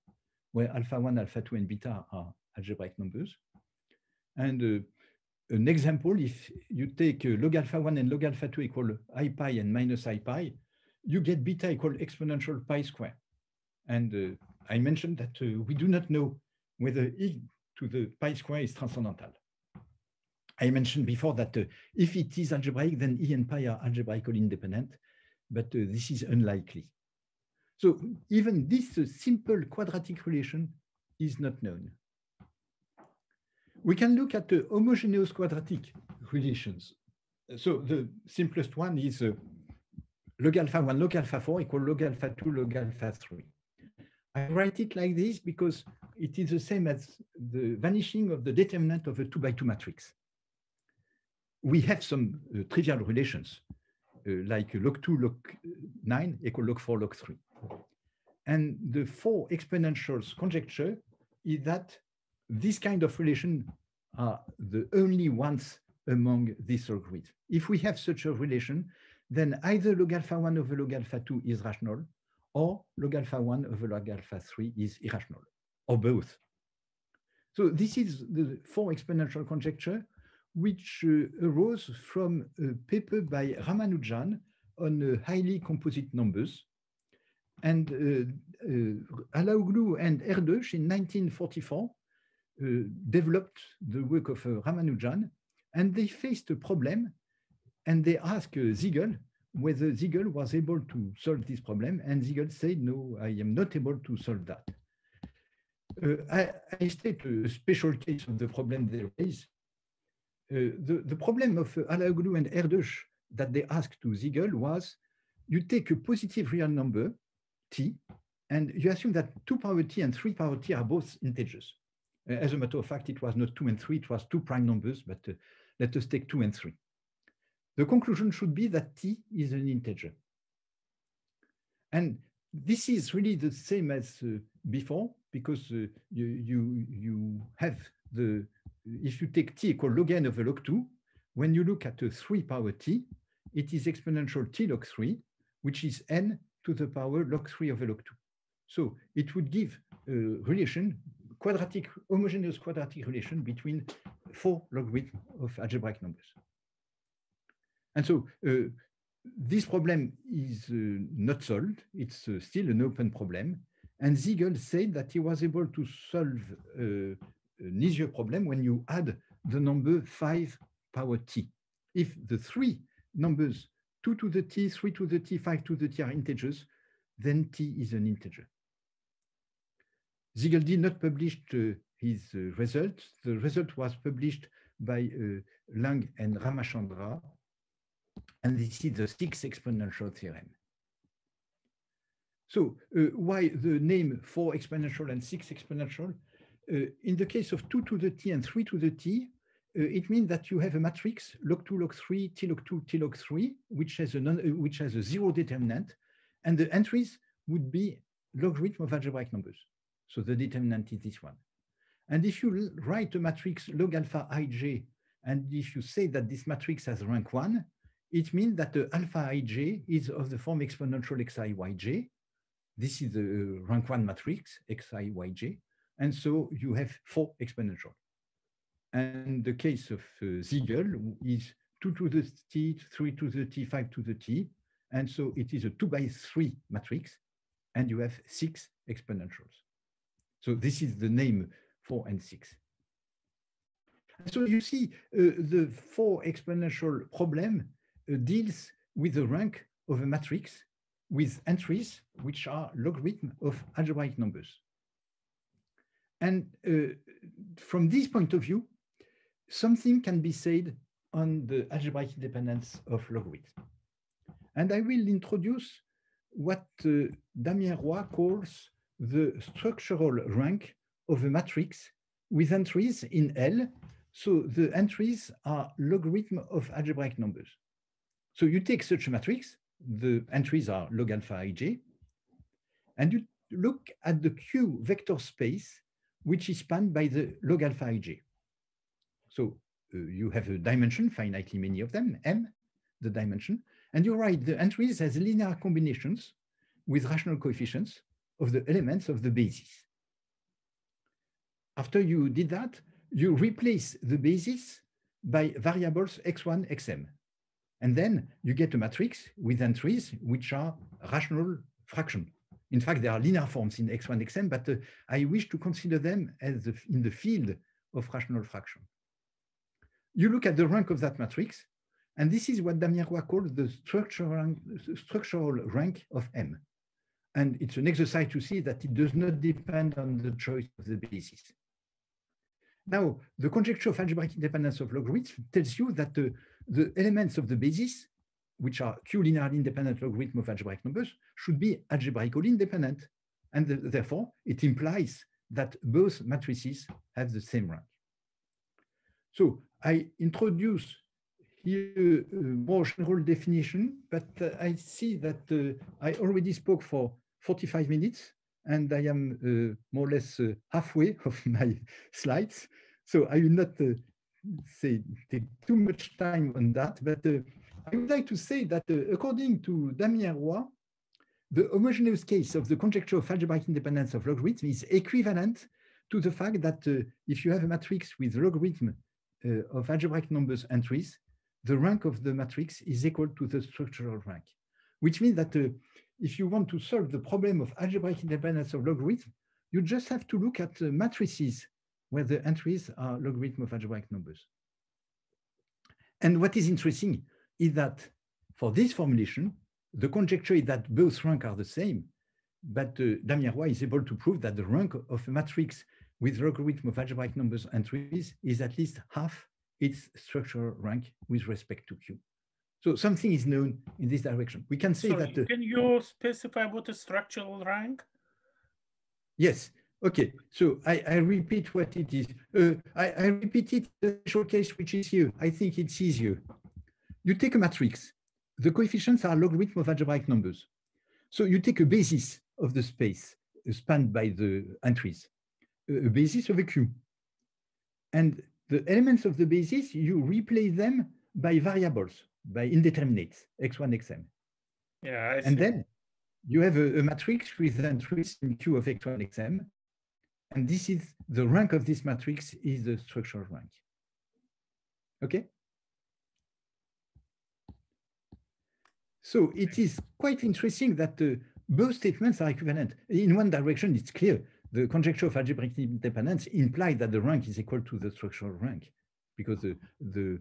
where alpha 1, alpha 2, and beta are algebraic numbers. And uh, an example, if you take uh, log alpha 1 and log alpha 2 equal i pi and minus i pi, you get beta equal exponential pi square. And uh, I mentioned that uh, we do not know whether e to the pi square is transcendental. I mentioned before that uh, if it is algebraic, then e and pi are algebraically independent, but uh, this is unlikely. So even this uh, simple quadratic relation is not known we can look at the homogeneous quadratic relations. So the simplest one is uh, log alpha 1 log alpha 4 equal log alpha 2 log alpha 3. I write it like this because it is the same as the vanishing of the determinant of a 2 by 2 matrix. We have some uh, trivial relations, uh, like log 2 log 9 equal log 4 log 3. And the four exponentials conjecture is that this kind of relation are the only ones among this algorithm. If we have such a relation, then either log alpha 1 over log alpha 2 is rational, or log alpha 1 over log alpha 3 is irrational, or both. So this is the four exponential conjecture, which uh, arose from a paper by Ramanujan on uh, highly composite numbers. And uh, Alaoglu and Erdős in 1944 uh, developed the work of Ramanujan, and they faced a problem, and they asked Siegel whether Siegel was able to solve this problem, and Siegel said, no, I am not able to solve that. Uh, I, I, state a special case of the problem they raise. Uh, the, the problem of uh, Alaoglu and Erdős that they asked to Siegel was, you take a positive real number, t, and you assume that 2 power t and 3 power t are both integers. Uh, as a matter of fact, it was not 2 and 3, it was two prime numbers, but uh, let us take 2 and 3. The conclusion should be that t is an integer. And this is really the same as uh, before, because uh, you, you, you have the, if you take t equal log n over log 2, when you look at a 3 power t, it is exponential t log 3, which is n to the power log 3 over log 2. So it would give a relation, quadratic, homogeneous quadratic relation between four logarithms of algebraic numbers. And so uh, this problem is uh, not solved. It's uh, still an open problem. And Siegel said that he was able to solve easier problem when you add the number 5 power t. If the three numbers 2 to the t, 3 to the t, 5 to the t are integers, then t is an integer. Did not publish uh, his uh, result. The result was published by uh, Lang and Ramachandra, and this is the sixth exponential theorem. So uh, why the name four exponential and six exponential? Uh, in the case of 2 to the t and 3 to the t, uh, it means that you have a matrix log 2, log 3, t log 2, t log 3, which has a, non, which has a zero determinant, and the entries would be logarithm of algebraic numbers. So the determinant is this one. And if you write a matrix log alpha ij, and if you say that this matrix has rank one, it means that the alpha ij is of the form exponential xi yj. This is the rank one matrix, xi yj. And so you have four exponential. And the case of uh, Siegel is 2 to the t, 3 to the t, 5 to the t. And so it is a 2 by 3 matrix, and you have six exponentials. So this is the name 4 and 6. So you see, uh, the four exponential problem uh, deals with the rank of a matrix with entries which are logarithm of algebraic numbers. And uh, from this point of view, something can be said on the algebraic independence of logarithms. And I will introduce what uh, Damien Roy calls the structural rank of a matrix with entries in L. So the entries are logarithm of algebraic numbers. So you take such a matrix, the entries are log alpha ij, and you look at the Q vector space, which is spanned by the log alpha ij. So uh, you have a dimension, finitely many of them, m, the dimension, and you write the entries as linear combinations with rational coefficients of the elements of the basis. After you did that, you replace the basis by variables x1, xm. And then you get a matrix with entries which are rational fraction. In fact, there are linear forms in x1, xm, but uh, I wish to consider them as the, in the field of rational fraction. You look at the rank of that matrix, and this is what Damien Roy calls the structural, structural rank of M. And it's an exercise to see that it does not depend on the choice of the basis. Now, the conjecture of algebraic independence of logarithms tells you that the, the elements of the basis, which are Q linearly independent logarithm of algebraic numbers, should be algebraically independent. And the, therefore, it implies that both matrices have the same rank. So I introduce here a more general definition, but uh, I see that uh, I already spoke for 45 minutes and I am uh, more or less uh, halfway of my slides. So I will not uh, say take too much time on that, but uh, I would like to say that uh, according to Damien Roy, the homogeneous case of the conjecture of algebraic independence of logarithm is equivalent to the fact that uh, if you have a matrix with logarithm uh, of algebraic numbers entries, the rank of the matrix is equal to the structural rank, which means that uh, if you want to solve the problem of algebraic independence of logarithm, you just have to look at the matrices where the entries are logarithm of algebraic numbers. And what is interesting is that for this formulation, the conjecture is that both rank are the same, but uh, Damien Roy is able to prove that the rank of a matrix with logarithm of algebraic numbers entries is at least half its structural rank with respect to Q. So something is known in this direction. We can say Sorry, that. Uh, can you specify what is structural rank? Yes. Okay. So I, I repeat what it is. Uh, I, I repeat it the showcase, which is here. I think it's easier. You take a matrix. The coefficients are logarithm of algebraic numbers. So you take a basis of the space spanned by the entries, a basis of a Q. And the elements of the basis, you replace them by variables, by indeterminates, x1, xm. Yeah, and then you have a, a, matrix with entries in Q of x1, xm. And this is the rank of this matrix is the structural rank. Okay? So it is quite interesting that uh, both statements are equivalent. In one direction, it's clear. The conjecture of algebraic independence implies that the rank is equal to the structural rank because the, the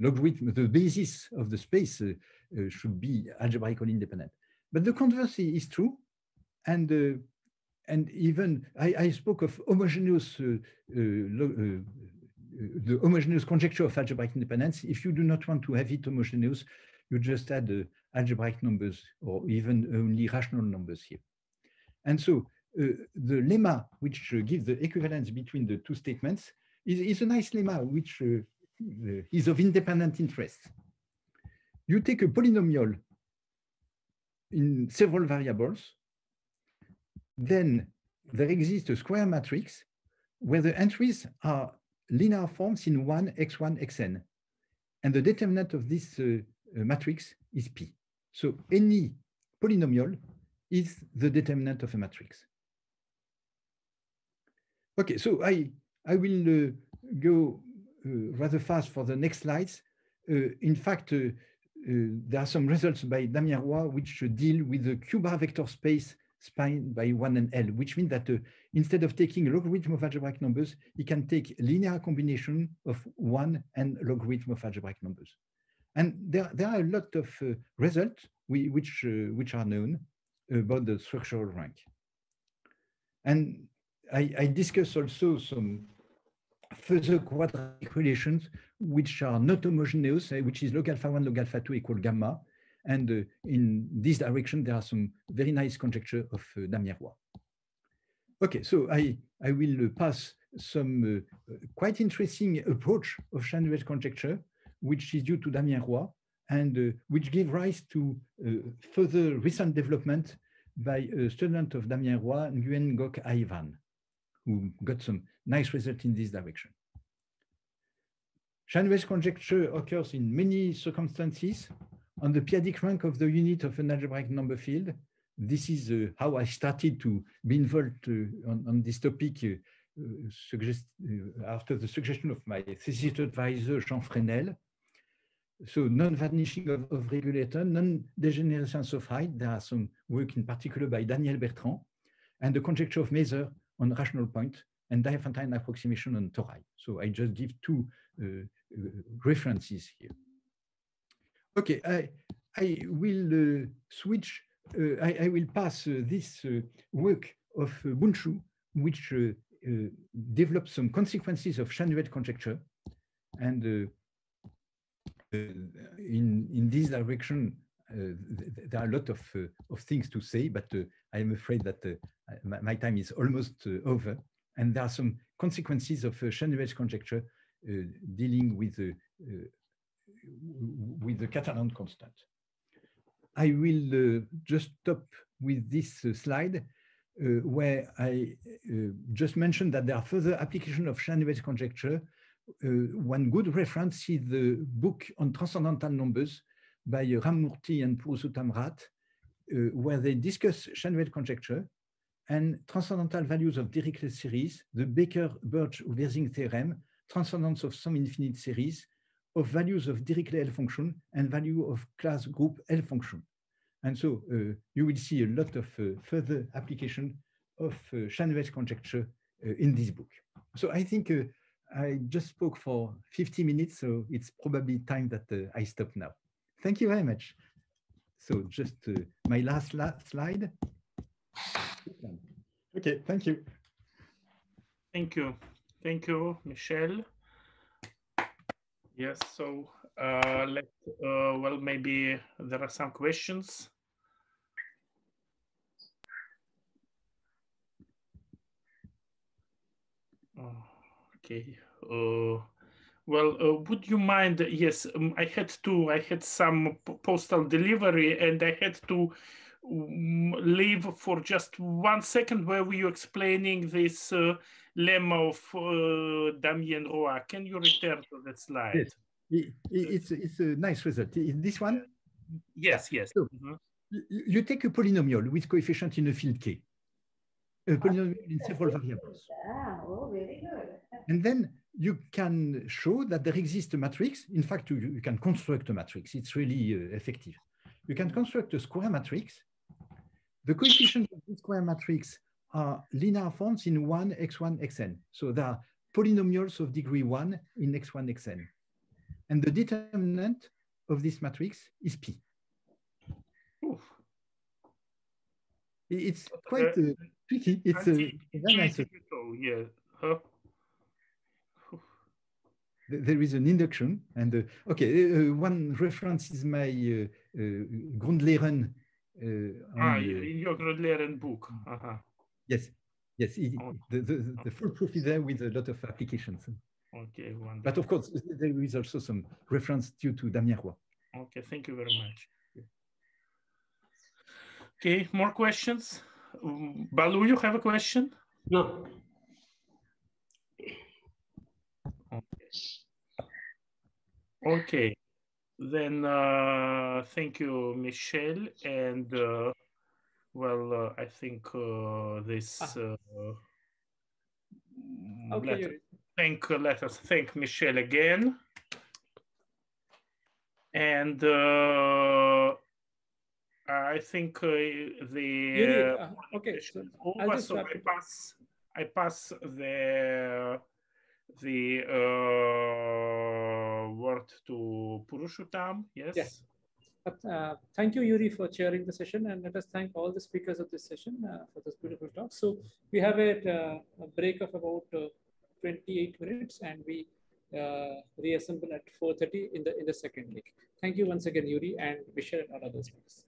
logarithm, the basis of the space uh, uh, should be algebraically independent. But the converse is true. And, uh, and even I, I, spoke of homogeneous, uh, uh, uh, the homogeneous conjecture of algebraic independence. If you do not want to have it homogeneous, you just add algebraic numbers or even only rational numbers here. And so uh, the lemma which uh, gives the equivalence between the two statements is, is a nice lemma which uh, is of independent interest. You take a polynomial in several variables, then there exists a square matrix where the entries are linear forms in 1, x1, xn. And the determinant of this uh, matrix is P. So any polynomial is the determinant of a matrix. Okay, so I, I will uh, go uh, rather fast for the next slides. Uh, in fact, uh, uh, there are some results by Damien Roy which deal with the Q-bar vector space spanned by 1 and L, which means that uh, instead of taking logarithm of algebraic numbers, he can take linear combination of 1 and logarithm of algebraic numbers. And there, there are a lot of uh, results we, which, uh, which are known about the structural rank. And I, I discuss also some further quadratic relations which are not homogeneous, uh, which is log alpha 1, log alpha 2 equal gamma. And uh, in this direction, there are some very nice conjecture of uh, Damien Roy. Okay, so I, I will pass some uh, quite interesting approach of Schanuel's conjecture which is due to Damien Roy and uh, which gave rise to uh, further recent development by a student of Damien Roy, Nguyen Ngoc Ai Van, who got some nice result in this direction. Schanuel's conjecture occurs in many circumstances on the p-adic rank of the unit of an algebraic number field. This is uh, how I started to be involved uh, on, on, this topic uh, uh suggest, after the suggestion of my thesis advisor, Jean Fresnel so non-vanishing of, of regulator, non-degenerescence of height. There are some work in particular by Daniel Bertrand, and the conjecture of Mazur on rational point and Diophantine approximation on tori. So I just give two uh, uh, references here. Okay, I, I will uh, switch, uh, I, I, will pass uh, this uh, work of Bundschuh, which develops some consequences of Schanuel's conjecture. And in, in this direction, uh, there are a lot of, uh, of things to say, but uh, I am afraid that my, my, time is almost over. And there are some consequences of uh, conjecture dealing with, with the Catalan constant. I will just stop with this slide uh, where I uh, just mentioned that there are further application of Schanuel's conjecture one good reference is the book on transcendental numbers by Ram Murty and Purushottam Rath, where they discuss Schanuel conjecture and transcendental values of Dirichlet series, the Baker-Birch-Wirsing theorem, transcendence of some infinite series, of values of Dirichlet L function and value of class group L function. And so uh, you will see a lot of uh, further application of uh, conjecture uh, in this book. So I think uh, I just spoke for 50 minutes, so it's probably time that uh, I stop now. Thank you very much. So just my last, last slide. Okay, thank you. Thank you. Thank you, Michel. Yes, so uh, let uh, well maybe there are some questions. Okay. Uh, well, uh, would you mind? Yes, um, I had to. I had some postal delivery, and I had to um, leave for just one second. Where were you explaining this uh, lemma of uh, Damien Roy? Can you return to that slide? Yes. It, it's it's a nice result. In this one. Yes. Yes. So, mm -hmm. You take a polynomial with coefficient in a field k a polynomial in several variables. Oh, very good. And then you can show that there exists a matrix. In fact, you, you can construct a matrix. It's really uh, effective. You can construct a square matrix. The coefficients of this square matrix are linear forms in 1, x1, xn. So they are polynomials of degree 1 in x1, xn. And the determinant of this matrix is p. Oof. It's quite uh, tricky. It's a, very nice. Yeah. Huh? There is an induction, and uh, okay, uh, one reference is my uh, uh Grundlehren. Uh, ah, in your Grundlehren book. -huh. Yes, yes. It, oh. the, the, the full proof is there with a lot of applications. Okay, wonderful. But of course, there is also some reference due to Damien Roy. Okay, thank you very much. Okay, more questions? Balu, you have a question? No. Okay. Then uh, thank you, Michel. And uh, well, uh, I think uh, this. Ah. Uh, okay. Let, thank, let us thank Michel again. And uh, I think uh, the uh, okay. So over, so I pass. I pass the the uh, word to Purushottam. Yes. Yes. Uh, thank you, Yuri, for chairing the session, and let us thank all the speakers of this session uh, for this beautiful talk. So we have a, uh, a break of about 28 minutes, and we reassemble at 4:30 in the in the second week. Thank you once again, Yuri, and Michel and all other speakers.